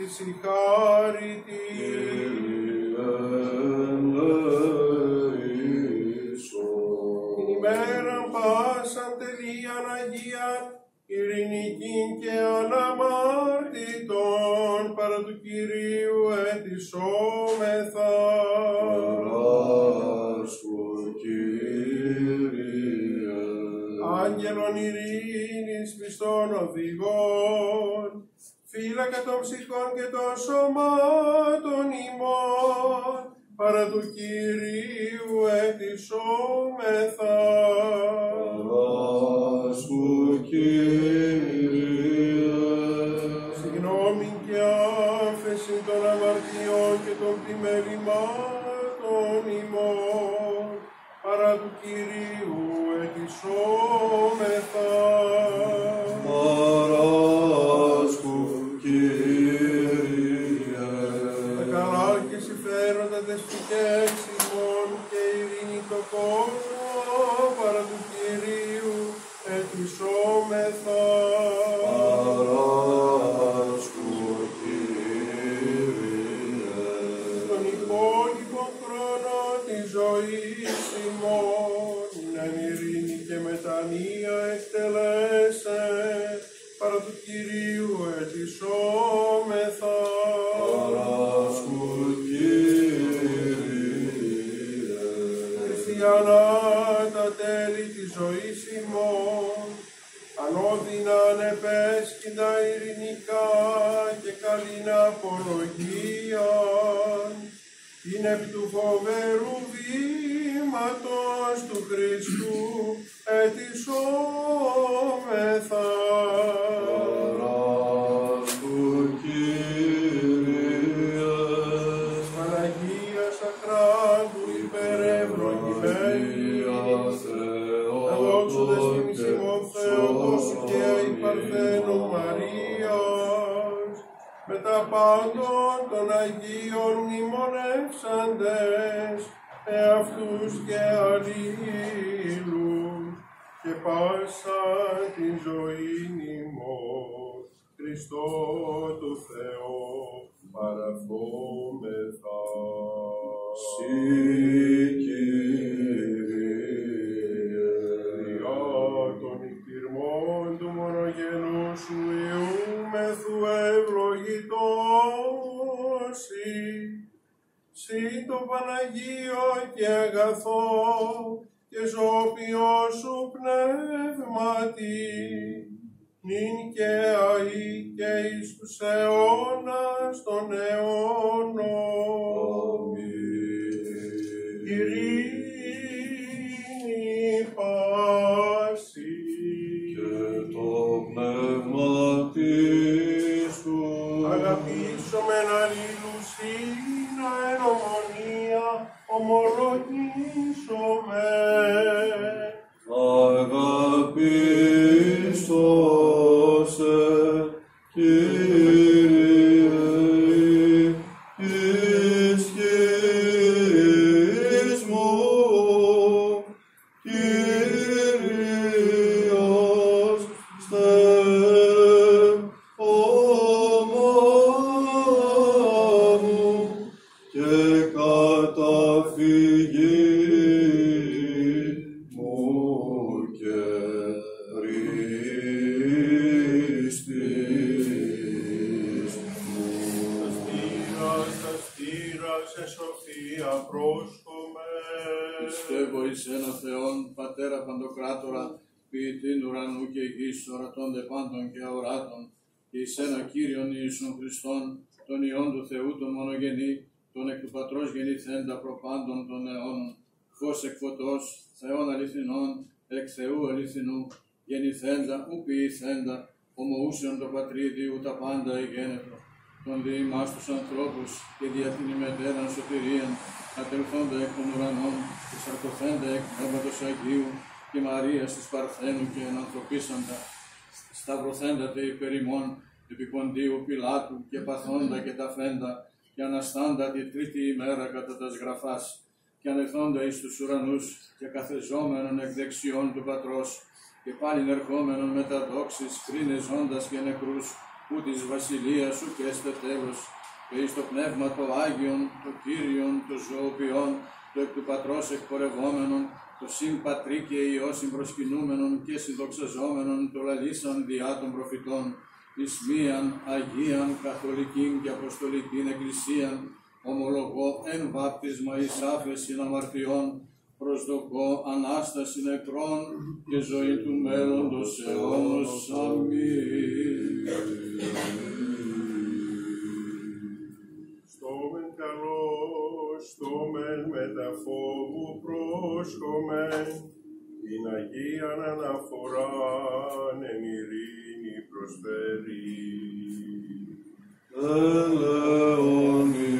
[SPEAKER 3] Θεός της συγχάρητη. Την ημέραν πάσαν τελείαν Αγίαν, ειρηνικήν και αναμάρτητον παρά του Κυρίου ετισόμεθα. Άγγελον ειρήνης πιστών οδηγών, φύλακα των ψυχών και των σωμάτων ημών, παρά του Κυρίου ετισόμεθα. Συγγνώμη και άφεση των αμαρτιών και των πλημελημάτων ημών, παρά του Κυρίου ετισόμεθα. Απολογία, την επί του φοβερού βήματος του Χριστού ετισόμεθα. Πάντων των Αγίων μνημονεύσαντες, εαυτούς και αλλήλους, και πάσα την ζωή ημών, Χριστό το Θεό, παραθόμεθα. Σοι το Παναγίο και αγαθό και ζώπιο σου πνεύματι, νυν και αεί και εις τους αιώνας των αιώνων. Ειρήνη
[SPEAKER 5] πάση.
[SPEAKER 9] και το πνεύμα της σου.
[SPEAKER 5] Αγαπήσομεν αλληλουσίνα εν ομονία, ομολογήσομεν.
[SPEAKER 6] Εκ φωτός, Θεόν αληθινών, εκ Θεού αληθινού, γεννηθέντα, ου ποιηθέντα, ομοούσιον το πατρίδιου τα πάντα εγένετο, τον διημάς τους ανθρώπους και δια την ημετέραν σωτηρίαν, ατελθόντα εκ των ουρανών και σαρκωθέντα εκ πνεύματος Αγίου και Μαρίας της Παρθένου και ενανθρωπίσαντα, σταυρωθέντα τε υπέρ ημών επί Ποντίου Πιλάτου και παθόντα και ταφέντα και αναστάντα τη τρίτη ημέρα κατά τας γραφάς και ανεθόντα εις τους ουρανούς και καθεζόμενον εκ δεξιών του Πατρός και πάλιν ερχόμενον με τα δόξης κρίνε ζώντας και νεκρούς που της βασιλείας σου και έστε τέλος και εις το πνεύμα το Άγιον, το Κύριον, το ζωοποιόν, το εκ του Πατρός εκπορευόμενον, το συν Πατρί και Υιός συμπροσκυνούμενον και συνδοξαζόμενον το λαλήσαν διά των προφητών, εις μίαν Αγίαν Καθολικήν και Αποστολικήν Εκκλησίαν, ομολογώ εν βάπτισμα εις άφεσιν αμαρτιών, προσδοκώ Ανάσταση νεκρών και ζωή του μέλλοντος αιώνος. Αμήν.
[SPEAKER 5] Στόμεν καλό, στόμεν με τα φόβου πρόσκομεν, την Αγίαν αναφοράν εν ειρήνη προσφέρει.
[SPEAKER 9] Ελεονής,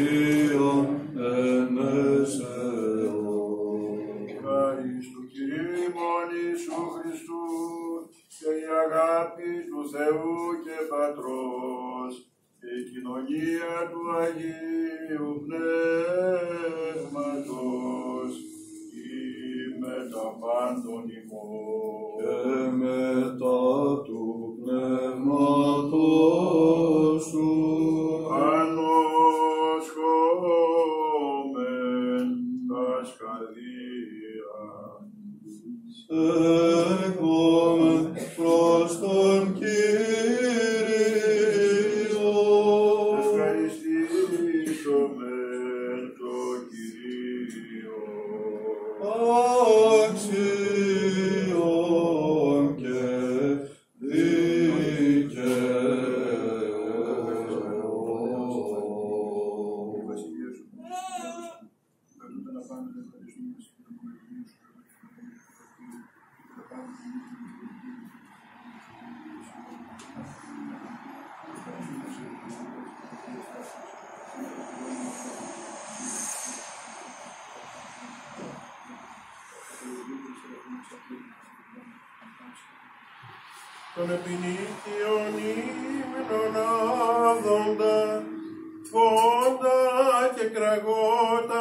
[SPEAKER 9] θυσίων εν εσεών.
[SPEAKER 5] Ευχαριστού Κυρίου ημών Ιησού Χριστού και η αγάπη του Θεού και Πατρός και η κοινωνία του Αγίου Πνεύματος ή με τα πάντων ημών.
[SPEAKER 9] και μετά του πνεύματος σου.
[SPEAKER 5] Ανοσχόμεν τας καρδίας.
[SPEAKER 9] Έρχομαι προς τον Κύριο.
[SPEAKER 5] Τον επινίκιον ύμνων άδοντα, φόντα και κραγότα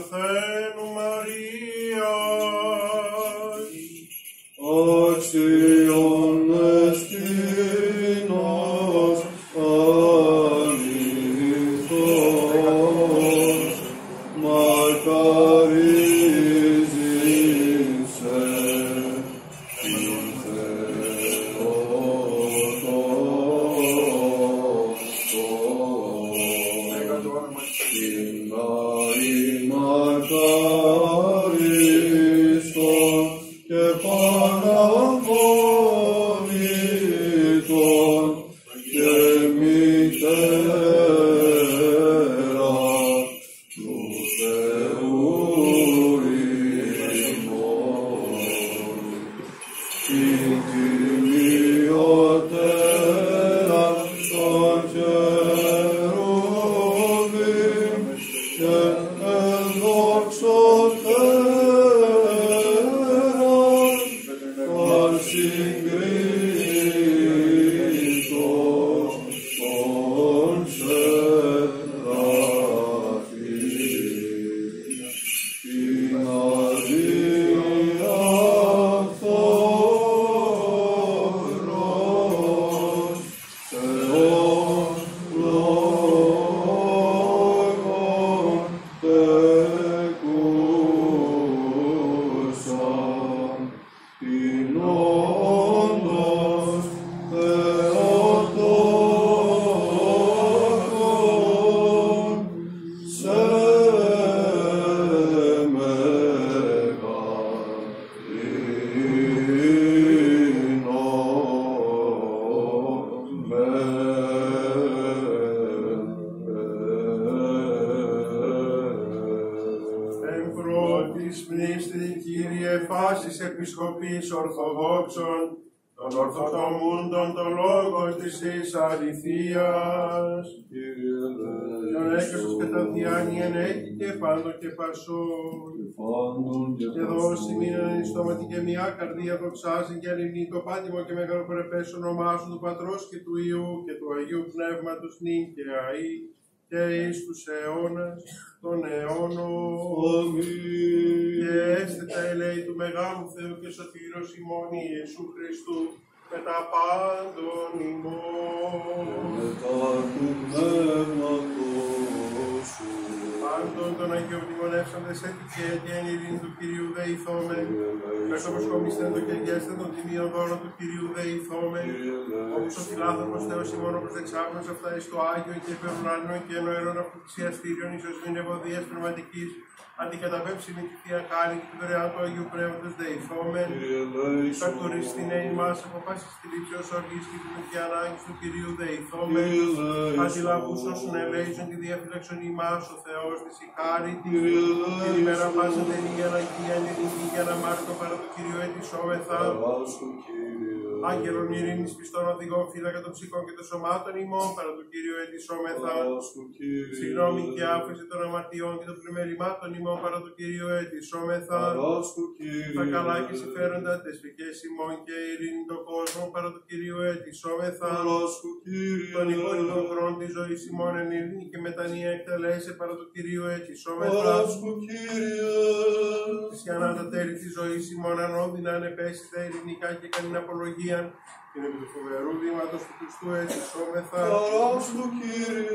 [SPEAKER 5] Arthur. Ορθοδόξων, των ορθοτομούντων των λόγων της εις αληθείας, τον έκαιος και τα διάνοια έχει και πάντων και πασόν, και δώσει μήναν εις στόματι και μια καρδία δοξάζει και αλληλεί το πάτημο και μεγαλοπρεπές όνομά σου του Πατρός και του Υιού και του Αγίου Πνεύματος νυν και αΐ και εις τους αιώνας των αιώνων. Και έστε τα ελέη του Μεγάλου Θεού και Σωτήρος ημών Ιησού Χριστού με τα πάντων ημών.
[SPEAKER 3] Μετά του πνεύματος
[SPEAKER 5] σου.
[SPEAKER 3] Πάντων των Αγίων μνημονεύσαντες έτυχε και εν ειρήνη του Κυρίου δεηθώμε. Μέσω προσκομιστέντο και αγιέστατο τιμίων δώρο του Κυρίου δεηθώμε. Όπως ο φιλάνθρωπος Θεός ημών όπως δεξάμενος αυτά εις το Άγιο και υπερουράνιο και εννοερών αυτοξιαστήριων εις οσμήν ευωδίας πνευματικής αντικαταπέψει με τη Θεία Χάρη και την δωρεάν του Αγίου Πνεύματος δεηθώμε. Σακτοριστή νέη μας από πάσης τη λήψη ως οργής και την ουκιά ανάγκης του Κυρίου δεηθώμε. Αντιλαβούς όσων ελέησον τη διαφυλαξον ημάς ο Θεός της η χάρη της. Την ημέρα πάσα τελεία Αγία ελληνική για να μάρτω παρά το Κύριο ετησόμεθα.
[SPEAKER 5] Παράσου, Κύριε.
[SPEAKER 3] Άγγελον ειρήνης πιστών οδηγών φύλακα των ψυχών και των σωμάτων ημών παρά το Κύριο ετησόμεθα.
[SPEAKER 5] Παράσου, Κύριε.
[SPEAKER 3] Συγγνώμη και άφεση των αμαρτιών και των πλημμυρημάτων ημών παρά το Κύριο ετησόμεθα.
[SPEAKER 5] Παράσου, Κύριε.
[SPEAKER 3] Τα καλά και συμφέροντα τες φυγές ημών και ειρήνη των κόσμων παρά το Κύριο ετησόμεθα.
[SPEAKER 5] Παράσου, Κύριε.
[SPEAKER 3] Τον υπόλοιπο χρόνο της ζωής ημών εν ειρήνη και μετανία εκτελέσε παρά το Κύριο ετησόμεθα.
[SPEAKER 5] Παράσου, Κύριε.
[SPEAKER 3] Χριστιανά τα τέλη της ζωής ημών ανώδυνα ανεπέσιτα ειρηνικά και κανήν απολογία. Την επί του φοβερού βήματο του Χριστού ετησόμεθα.
[SPEAKER 5] Παράσου, Κύριε.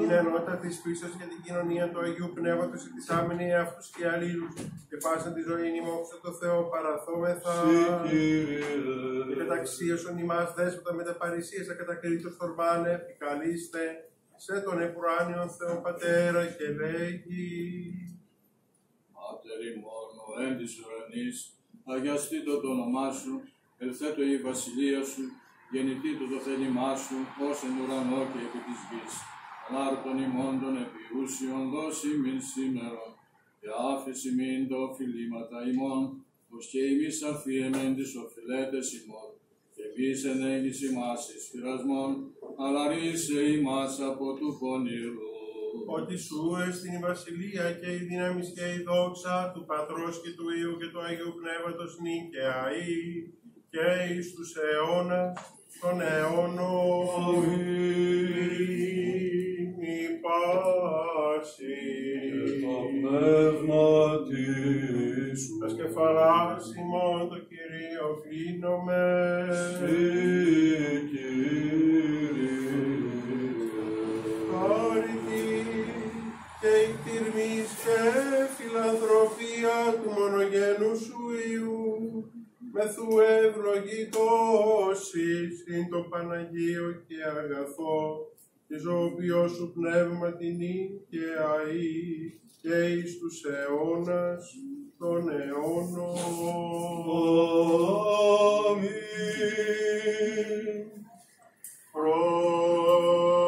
[SPEAKER 3] Την ενότητα της πίστη για την κοινωνία του Αγίου Πνεύματος ετισάμενη αυτούς και αλλήλους. Και πάσαν τη ζωή ημόξα το Θεό παραθόμεθα.
[SPEAKER 5] Συ, Κύριε.
[SPEAKER 3] Και μεταξύ όσων ημάς δέσποτα με τα παρησίες ακατακρίτως θορμάνε, επικαλείστε σε τον επουράνιον Θεό Πατέρα και λέγει.
[SPEAKER 6] Πάτερ ημών, ο εν της ουρανής, αγιαστήτω το όνομά σου, ελθέτω η βασιλεία σου, γεννητήτω το θέλημά σου, ως εν ουρανό και επί της γης. Ανάρτων ημών των επιούσιων δώσει μην σήμερον, και άφηση μην το οφειλήματα ημών, πως και εμείς αφιέμεν τις οφειλέτες ημών. Και εμείς ενέγγιση ημάς εις πειρασμών, αλλά ρίσε ημάς από του πονηρού.
[SPEAKER 3] Ότι σου εστιν η βασιλεία και η δύναμη και η δόξα του Πατρός και του Υιού και του Αγίου Πνεύματος νίκαια ή και εις τους αιώνας των αιώνων. Ειρήνη πάση.
[SPEAKER 5] Το πνεύμα σου.
[SPEAKER 3] Τα σκεφαλάς ημών το Κυρίο κλείνομαι. Χάρητη και η κτηρμής και φιλανθρωπία του μονογενού σου Υιού, μεθού ευλογητός ειν το Παναγίο και αγαθό, και ζωοποιό σου πνεύμα την και αή, και εις τους αιώνας των αιώνων.
[SPEAKER 5] Αμήν.
[SPEAKER 3] Πρόσχομεν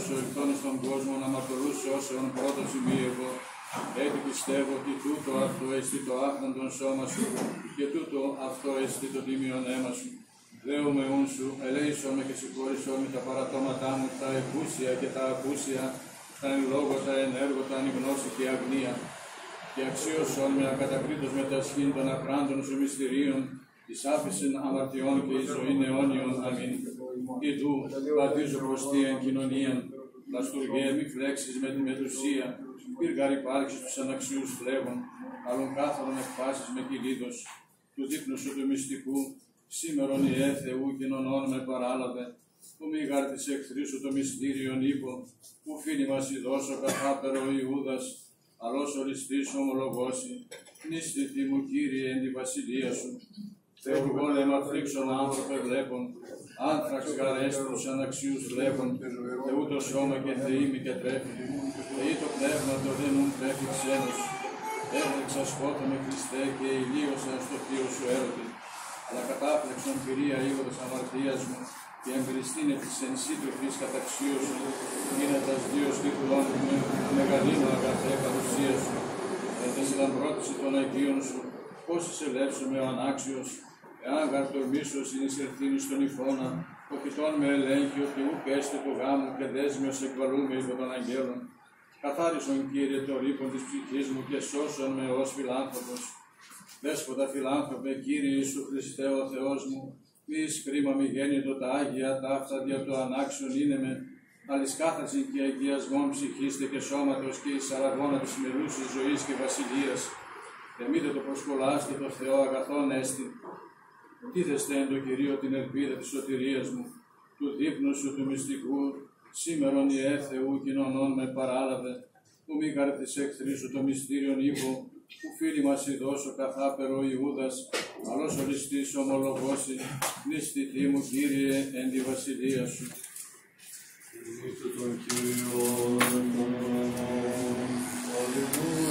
[SPEAKER 6] του Ζώντος, ο εχθόνος των κόσμων, αμαρτωλούς σώσεων, πρώτος ημίευω. Έτσι πιστεύω ότι τούτο αυτό εστί το άφθαντον σώμα σου και τούτο αυτό εστί το τίμιον αίμα σου. Δέομαι ούν σου, ελέησον με και συγχώρησον με τα παρατώματά μου, τα εκούσια και τα ακούσια, τα εν λόγω, τα εν έργο, τα εν γνώση και αγνία και αξίωσον με ακατακρίτως με τα σχήν των ακράντων σου μυστηρίων, εις άφησιν αμαρτιών και εις ζωήν αιώνιον. Αμήν. Ιδού, πατήσω προς τι εν κοινωνίαν, λαστουργέ μη φλέξεις με τη μετουσία, πύργαρ υπάρξεις τους αναξίους φλέγων, άλλων κάθαρον εκφάσεις με κυλίδος, του δείπνου σου του μυστικού, σήμερον η Θεού κοινωνών με παράλαβε, που μη γάρ της εχθρή σου το μυστήριον ύπο, που φίλοι μας ειδώσω καθάπερο Ιούδας, αλός οριστής ομολογώσει, νηστηθεί μου Κύριε εν τη βασιλεία σου. Θεού πόλεμα φρίξον άνθρωπε βλέπων, άνθραξ γαρέστρους αναξίους βλέπων, Θεού το σώμα και θεήμη και τρέφει, Θεή το πνεύμα το δεν ουν τρέφει ξένος, Έβρεξα σκότω με Χριστέ και ηλίωσα στο θείο σου έρωτη. Αλλά κατάπλεξον πυρία ήγοδος αμαρτίας μου και εμπειριστήν επί της ενσύντροφης καταξίωσου, γίνοντας δύο τίτουλών με μεγαλύνω αγαθέ παρουσίας σου. Έθες λαμπρότηση των Αγίων σου, πώς εισελεύσουμε ο ανάξιος, εάν γαρτορμήσω συνεισερθήνει στον υφώνα, οχητών με ελέγχει ότι ουκ έστε το γάμο και δέσμιος εκβαλούμε υπό των αγγέλων. Καθάρισον Κύριε το ρήπον της ψυχής μου και σώσον με ως φιλάνθρωπος. Δέσποτα φιλάνθρωπε, Κύριε Ιησού Χριστέ ο Θεός μου, μη κρίμα μη γέννητο τα Άγια ταύτα δια το ανάξιον είναι με, αλισκάθαρσιν και αγιασμόν ψυχήστε και σώματος και εις αραγώνα της μελούσης ζωής και βασιλείας. Εμείτε το προσκολάστε το Θεό αγαθόν έστι. Τίθεστε εν το Κυρίο την ελπίδα της σωτηρίας μου, του δείπνου σου του μυστικού, σήμερον η Θεού κοινωνών με παράλαβε, που μη καρδις εχθροί σου το μυστήριον ύπο, που φίλοι μας ειδώσω καθάπερο Ιούδας, αλός οριστής ομολογώσει, νηστηθεί μου Κύριε εν τη βασιλεία σου.
[SPEAKER 10] Είτε τον Κύριον,
[SPEAKER 5] Πατήρ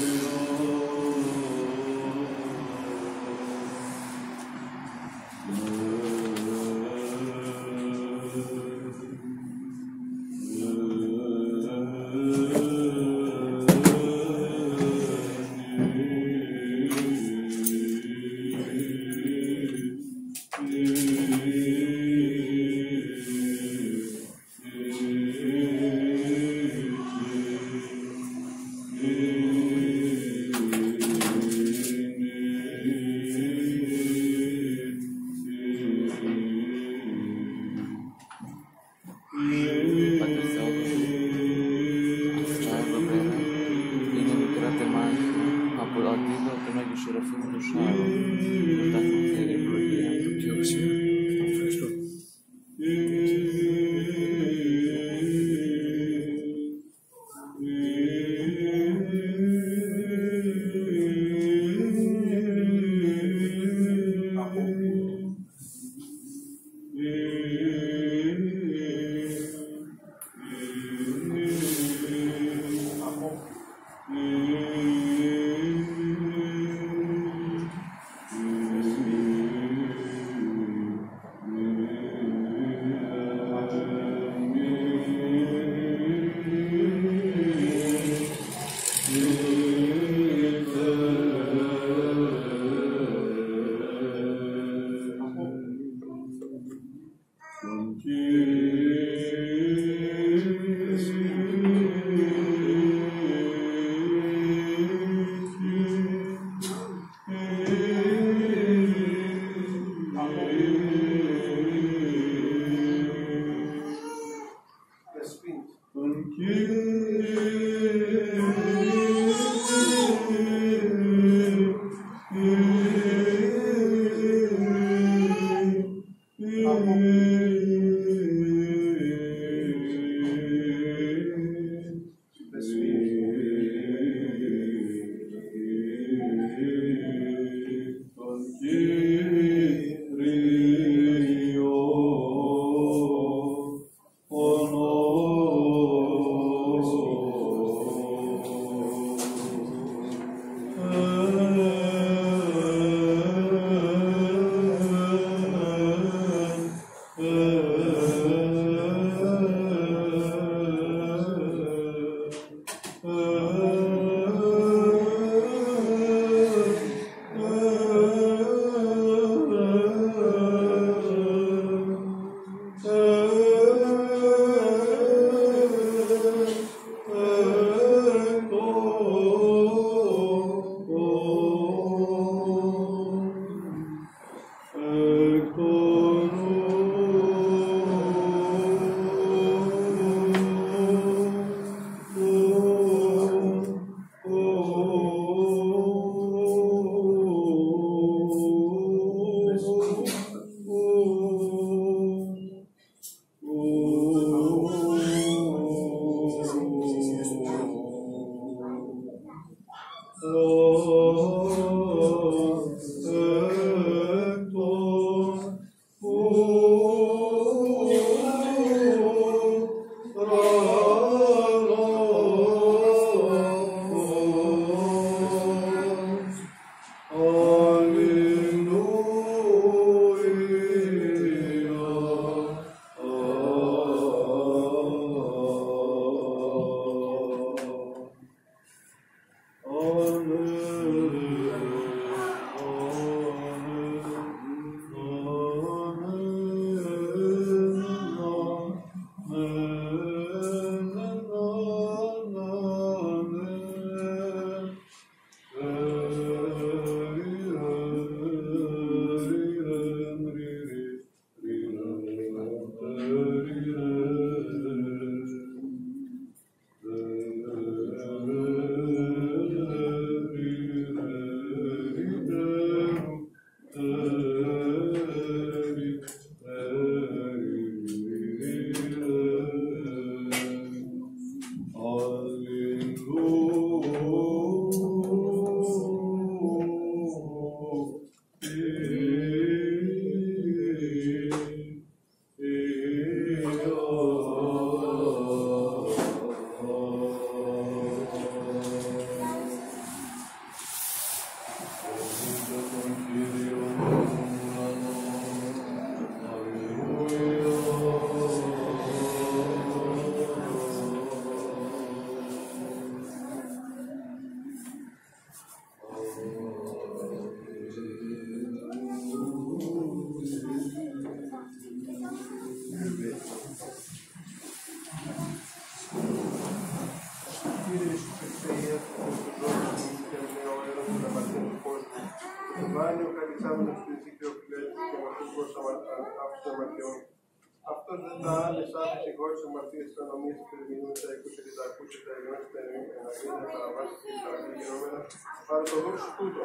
[SPEAKER 3] τα εναγρίνια παραβάσει και τα αγγλικαιρώμενα παρά το δόξο τούτο.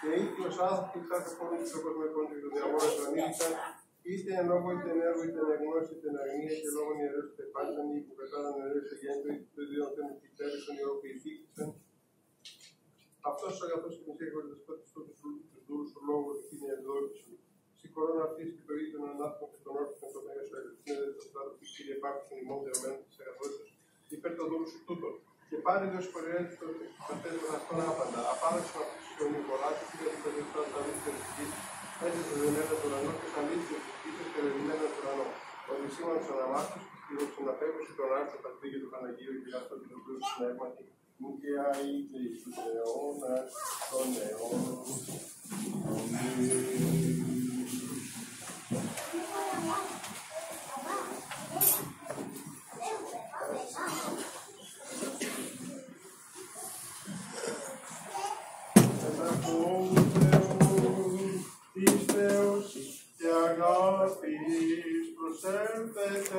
[SPEAKER 3] Και ίδιος άνθρωπος κάθε πόλη της όπως με κόντρι του διαμόρας ανήλικαν είτε εν λόγω είτε εν έργο είτε εν εγνώση είτε εν αγνία και λόγω ιερέως είτε πάσαν ή που πετάνε ιερέως εγέννητο είτε το ίδιο δεν επιτέλεσαν οι οποίοι θύχησαν αυτός ο αγαθός και μισέγχωρη δεσπότης του τους δούλους του λόγου ότι είναι εδόρυση σου. Συγχωρών αυτής και το ίδιο ανάθμο και τον όρθιο των μέγας του αγαθήνε το στάδο που κύριε υπάρχουν ημών δεωμένων της αγαθότητας υπέρ των δούλους σου τούτων. Και πάρει δύο σποριές του πατέρα των αυτών άπαντα. Απάραξε με αυτούς τον Νικολάκη και για την περιοχή τα αλήθεια της γης. Έτσι το δεμένα του ουρανού και τα αλήθεια της γης και ρεμένα του ουρανού. Ο Δησίμαν των αμάχους και ο συναπέμπωση των άρθρων τα πλήγη του Παναγίου και αυτό και το πλήρω του πνεύματι μου και αείτε εις τους αιώνας των αιώνων. Της
[SPEAKER 6] services.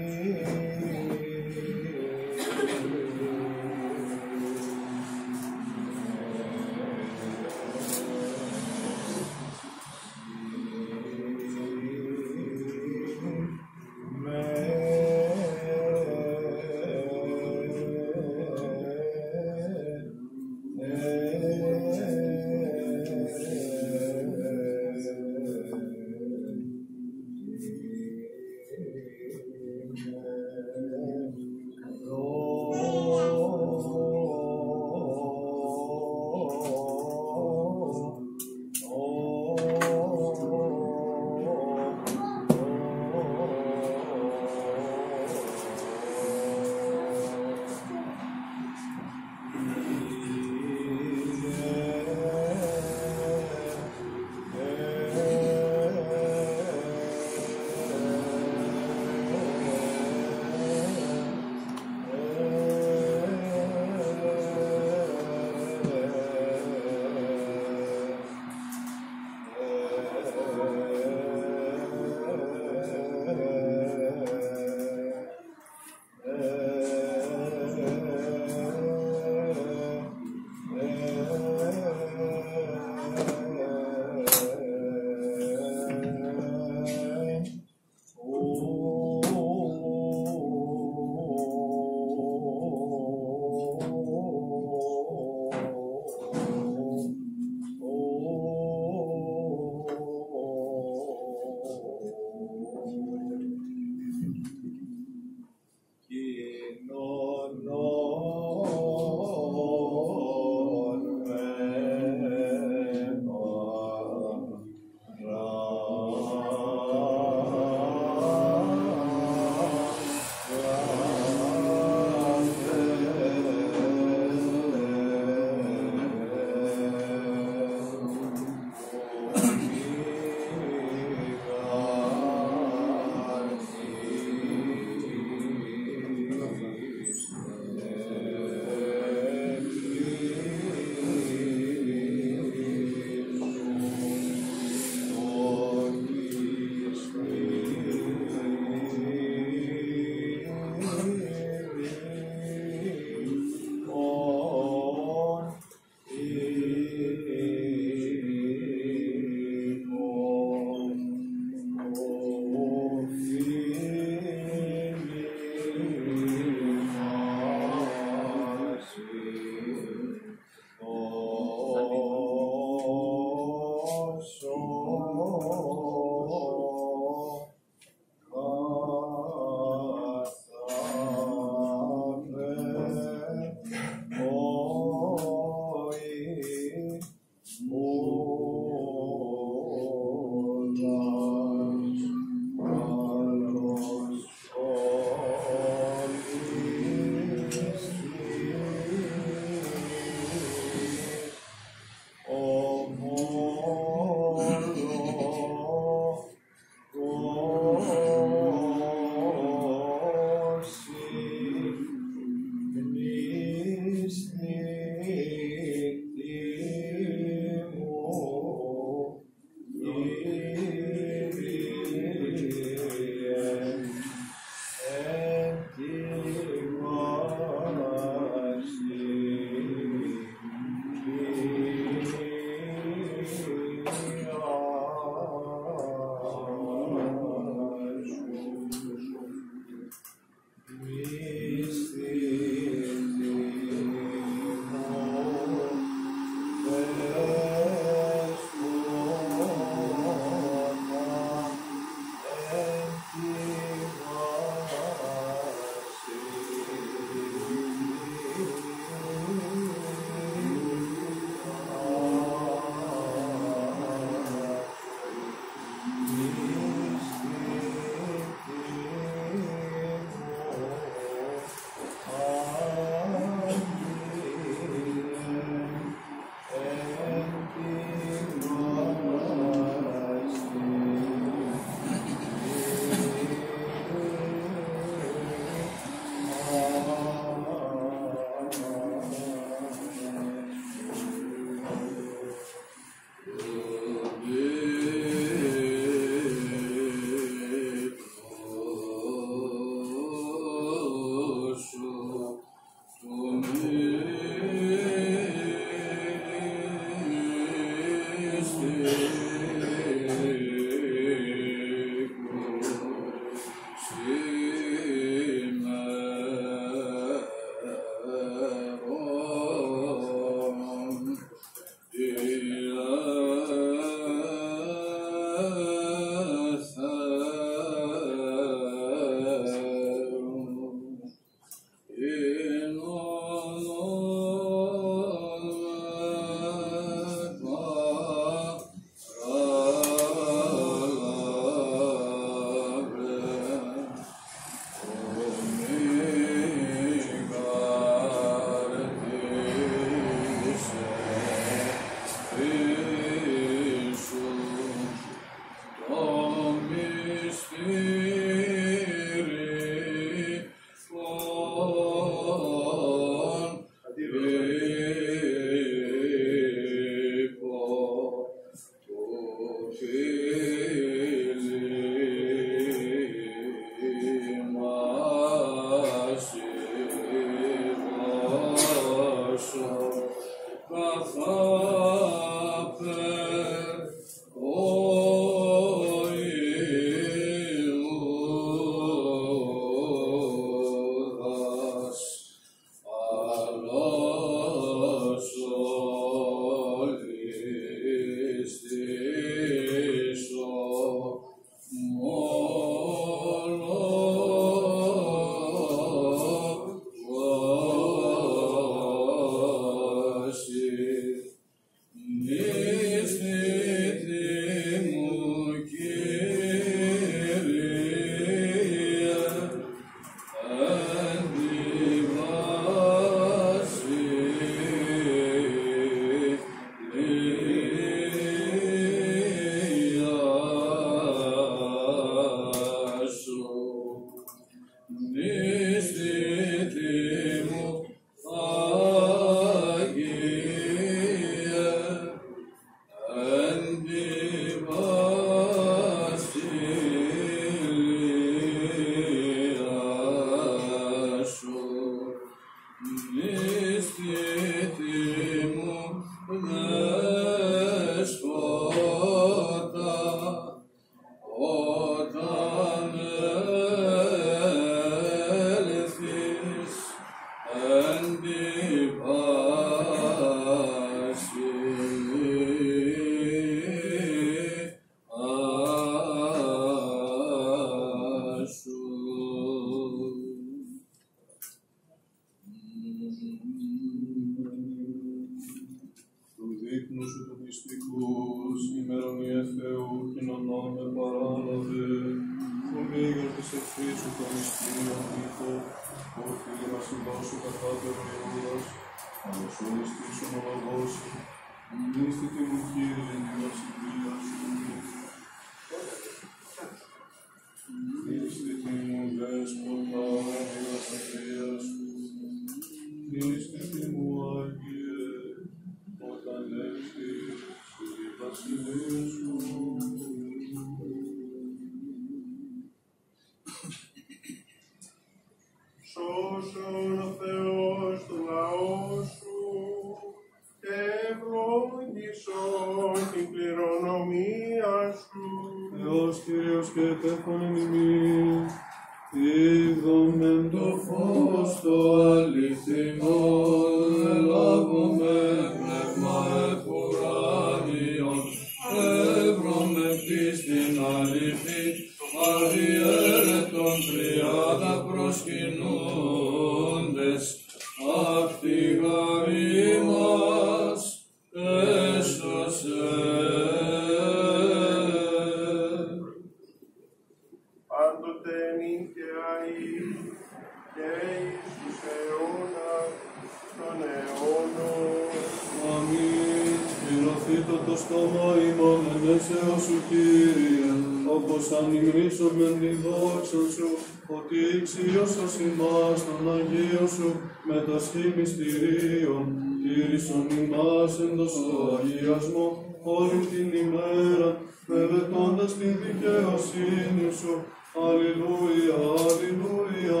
[SPEAKER 6] Σου.
[SPEAKER 5] Αλληλούια, αλληλούια,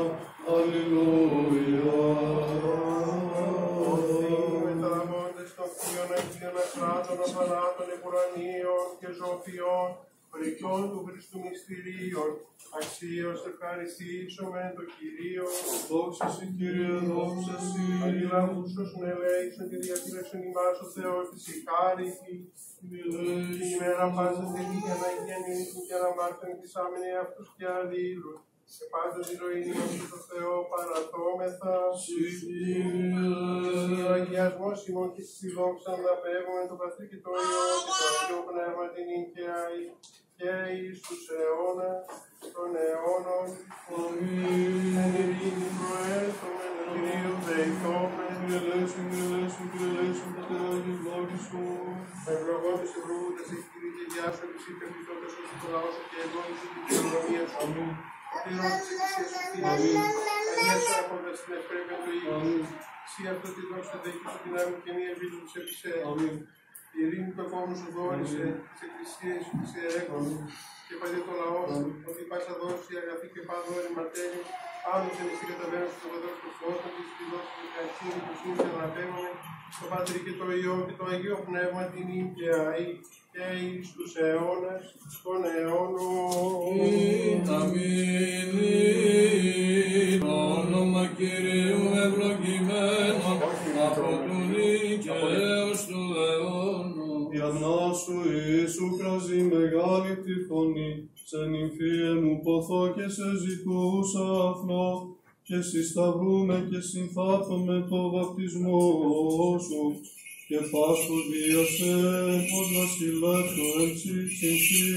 [SPEAKER 5] αλληλούια.
[SPEAKER 3] μεταλαμβάνοντες των θείων αγίων ακράτων αθανάτων επουρανίων και ζωοποιών, πρικιών του Χριστού μυστηρίων, αξίως ευχαριστήσουμε το Κυρίο,
[SPEAKER 5] Δόξα σοι, Κύριε, δόξα σοι.
[SPEAKER 3] Αγιλάβους όσων ελέησαν τη διατήρησον ημάς ο Θεός της η χάρητη, την ημέρα πάσα τελή για να γεννήσουν και να μάθουν τις άμενοι αυτούς και αλλήλους. Και πάντως η ροή του το Θεό παρατώμεθα. Ο αγιασμός ημών και στη δόξα να πέμπουμε το Πατρί και το Υιό και το Αγίο Πνεύμα την νύχια και εις τους αιώνας των αιώνων. Εν ειρήνη προέλθουμε, εν Κυρίου δεηθόμεν.
[SPEAKER 5] Κύριε Λέησον, Κύριε Λέησον, Κύριε Λέησον, Πατέρα Άγιε ευλόγησον.
[SPEAKER 3] Ευλογώντας ευλογούντας η Κύριε και γεια σου, εσύ πεπιτώντας ως το λαό σου και ευλόγησε την κοινωνία σου.
[SPEAKER 5] Αμήν.
[SPEAKER 3] Πληρώνει της εκκλησίας σου φίλη. Αγίας σου άρχοντας την ευπρέπεια του Υιού.
[SPEAKER 5] Αμήν.
[SPEAKER 3] Εσύ αυτό τη δόξα δέχει σου την άμυ και μία βίλου τους επισέ.
[SPEAKER 5] Αμήν.
[SPEAKER 3] Η ειρήνη του επόμενου σου δόρισε, τις εκκλησίες σου τις ιερέκων και παλιό το λαό σου, ότι πάσα δόση αγαθή και πάντο όρη ματέλη, άλλους εν εσύ καταβαίνουν στο βεδό του φως, ότι στη δόση του καθήνη του σου και αναπέμβαμε, στο Πατρί και το Υιό και το Αγίο Πνεύμα την ίκαια ή και εις τους αιώνας των αιώνων.
[SPEAKER 6] Αμήν. Το όνομα Κυρίου ευλογημένο από του νικαίος του αιώνου.
[SPEAKER 5] Η αγνά σου Ιησού κράζει μεγάλη τη φωνή, σε νυμφίες μου ποθώ και σε ζητούσα αφνό, και συσταυρούμε και συνθάπτουμε το βαπτισμό σου, και πάσχο δίωσε, ως βασιλεύσου εν σύσυγχη,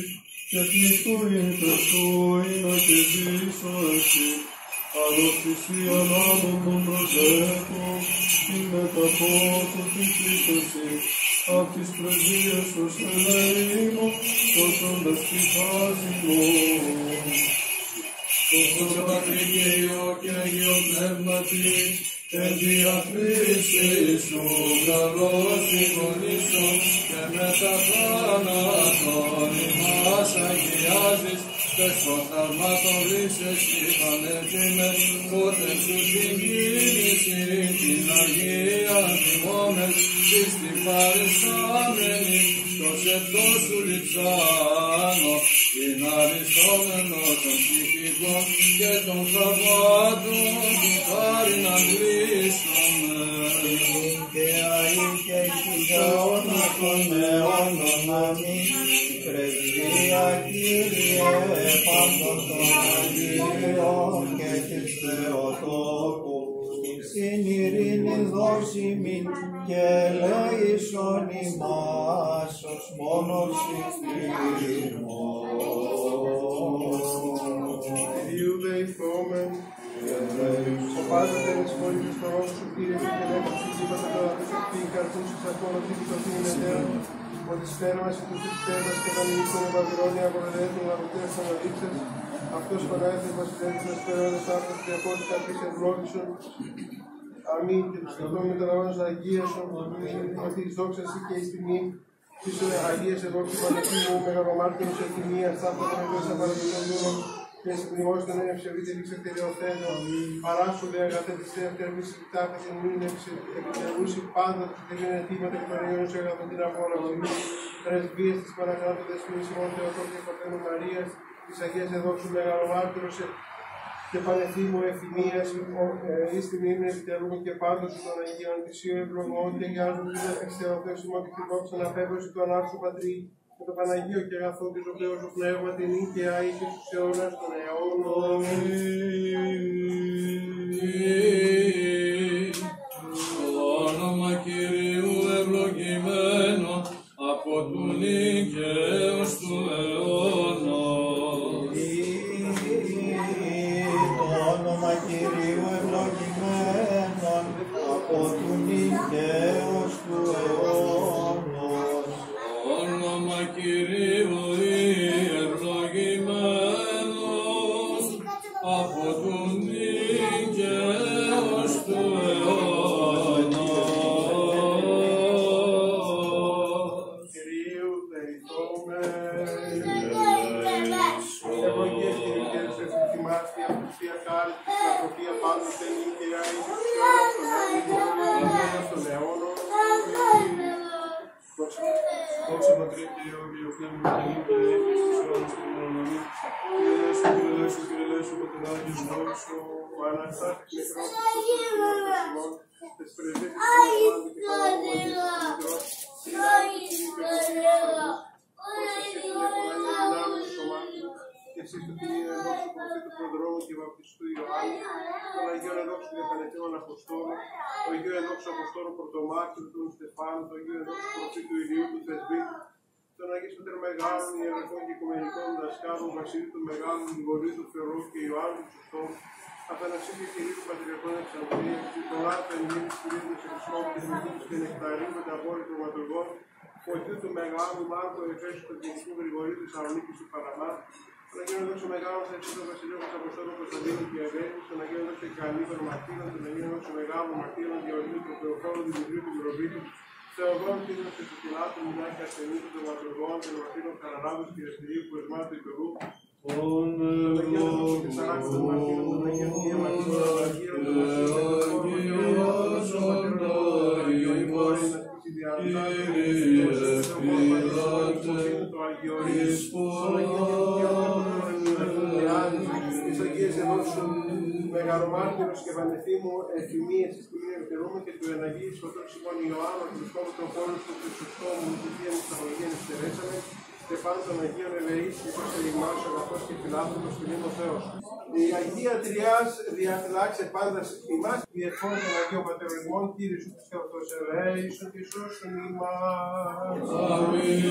[SPEAKER 5] και Χριστού είναι Χριστού είναι και ζήσω εσύ. Άλλος θυσία λάβω τον προσέχω, την μεταπόθω την Χριστοσή, απ' τις πρεσβείες ως ελεήμω, σώσοντας τη χάση μου.
[SPEAKER 6] Το Πατρί και Υιό και Αγίο Πνεύματι, και διακρίσει σου καλός συγχωρήσω και με τα θάνατον ημάς αγιάζεις και στο θαυμά των λύσες κυφανεύτημες ούτε σου την κίνηση την Αγία θυμόμες εις την παριστάμενη στο σεπτό σου λιψάνω την αριστόμενο των ψυχικών και των θαυμάτων, την χάρη να γλύσουμε.
[SPEAKER 7] και αή και χιλιώνα των αιώνων αμήν. Πρεσβεία Κύριε πάντων των Αγίων και της Θεοτόκου, στην ειρήνη δώσιμη και ελέησον ημάς ως μόνος ηθήμος.
[SPEAKER 3] Κυρίου δεηθόμεν, ο Πάτερ της πόλης της Θεός σου Κύριε και και λέγω σου τίποτα τώρα που σου πει καρπούσεις ακόμα τι το είναι τέο, ότι στέρμας του της πέδας και των ήλικων Βαβυλώνια αποδεδέτουν λαβωτές αναδείξες, αυτός πανάθης βασιλέτης μας περώνες άνθρωπος και απόλυτος καρπής ευλόγησον, Αμήν και τους καθόμουν με τον αγώνα Αγίας σου, ότι εις δόξα σου και εις τιμή, της Αγίας εγώ του Πανεπίμου, μεγαλομάρτυρος ευθυμία, στάφτα των εγγλώσσα παραδείγματος δούλων, και συμπλημώς τον ένευσε βίτε λήξε κτηριοθένω, παράσου δε αγαθέ της θείας και εμείς κοιτάτε την μήνευση, επιτελούσει πάντα τους και είναι αιτήματα και παραγιώνουν σε αγαθέ την απόλαυση. Πρεσβείες της Παναγράτου Δεσποινής ημών Θεοτόκου και Πατένου Μαρίας, της Αγίας Εδόξου Μεγαλομάρτυρος και πανεθύμου ευθυμίας, εις την ύμνη επιτελούμε και πάντως των Αγίων Θυσίων ευλογών και γιάζουν την εξθεοθέσιμο και την δόξα να απέβρωση του ανάρσου Πατρί και το Παναγίο και αγαθό της ο Θεός ο Πνεύμα την νίκαια ή και στους αιώνας των αιώνων.
[SPEAKER 6] Του
[SPEAKER 3] Πατριαρχών Εξανδρίας, του Λάρτα Ενγύρου του Κυρίου του Χριστόφου και Μητούς και Νεκταρίου με τα βόρεια των Ματουργών, Φωτιού του Μεγάλου Μάρκου Εφέσου του Γενικού Γρηγορίου της Θεσσαλονίκης του Παραμά, τον Αγίο Δόξο Μεγάλο Θεσσαλονίκη του Βασιλείου του Αποστόλου Κωνσταντίνου και Ευέλη, τον Αγίο Δόξο Καλή των Μαρτύρων, τον Αγίο Δόξο Μεγάλο Μαρτύρων Γεωργίου του Θεοφόρου Δημητρίου του Μυροβίτου, Θεοδόν Κύριος του Σουκυλάτου, Μινάκη Ασθενή του Δωματουργών, των Μαρτύρων Καραράδου και Ευθυρίου που εσμάτου του Υπηρού,
[SPEAKER 5] Τον
[SPEAKER 3] τον Αγίο Δόξο και Σαράκου των Μαρτύρων, τον Αγίο Θεία Μαρτύρων, τον Αγίο Δόξο τον Αγίο Δόξο Μεγαλομάρτυρος και Βανεθήμου ευθυμίες της Κυρία Ευτερούμε και του Εναγίου Σωτών Σιμών Ιωάννου, του Χριστόμου των Πόνους του Χριστόμου, του Θεία Μυσταγωγία Εστερέσαμε, και πάνω των Αγίων Ελεής, ίσως σε ημάς, αγαθός και φιλάθλος και ο Θεός. Η Αγία Τριάς διαφυλάξε πάντας ημάς, διερχόν των Αγίων Πατερισμών, Κύριε σου τους Θεός ελέησον και σώσον ημάς.
[SPEAKER 6] Αμήν.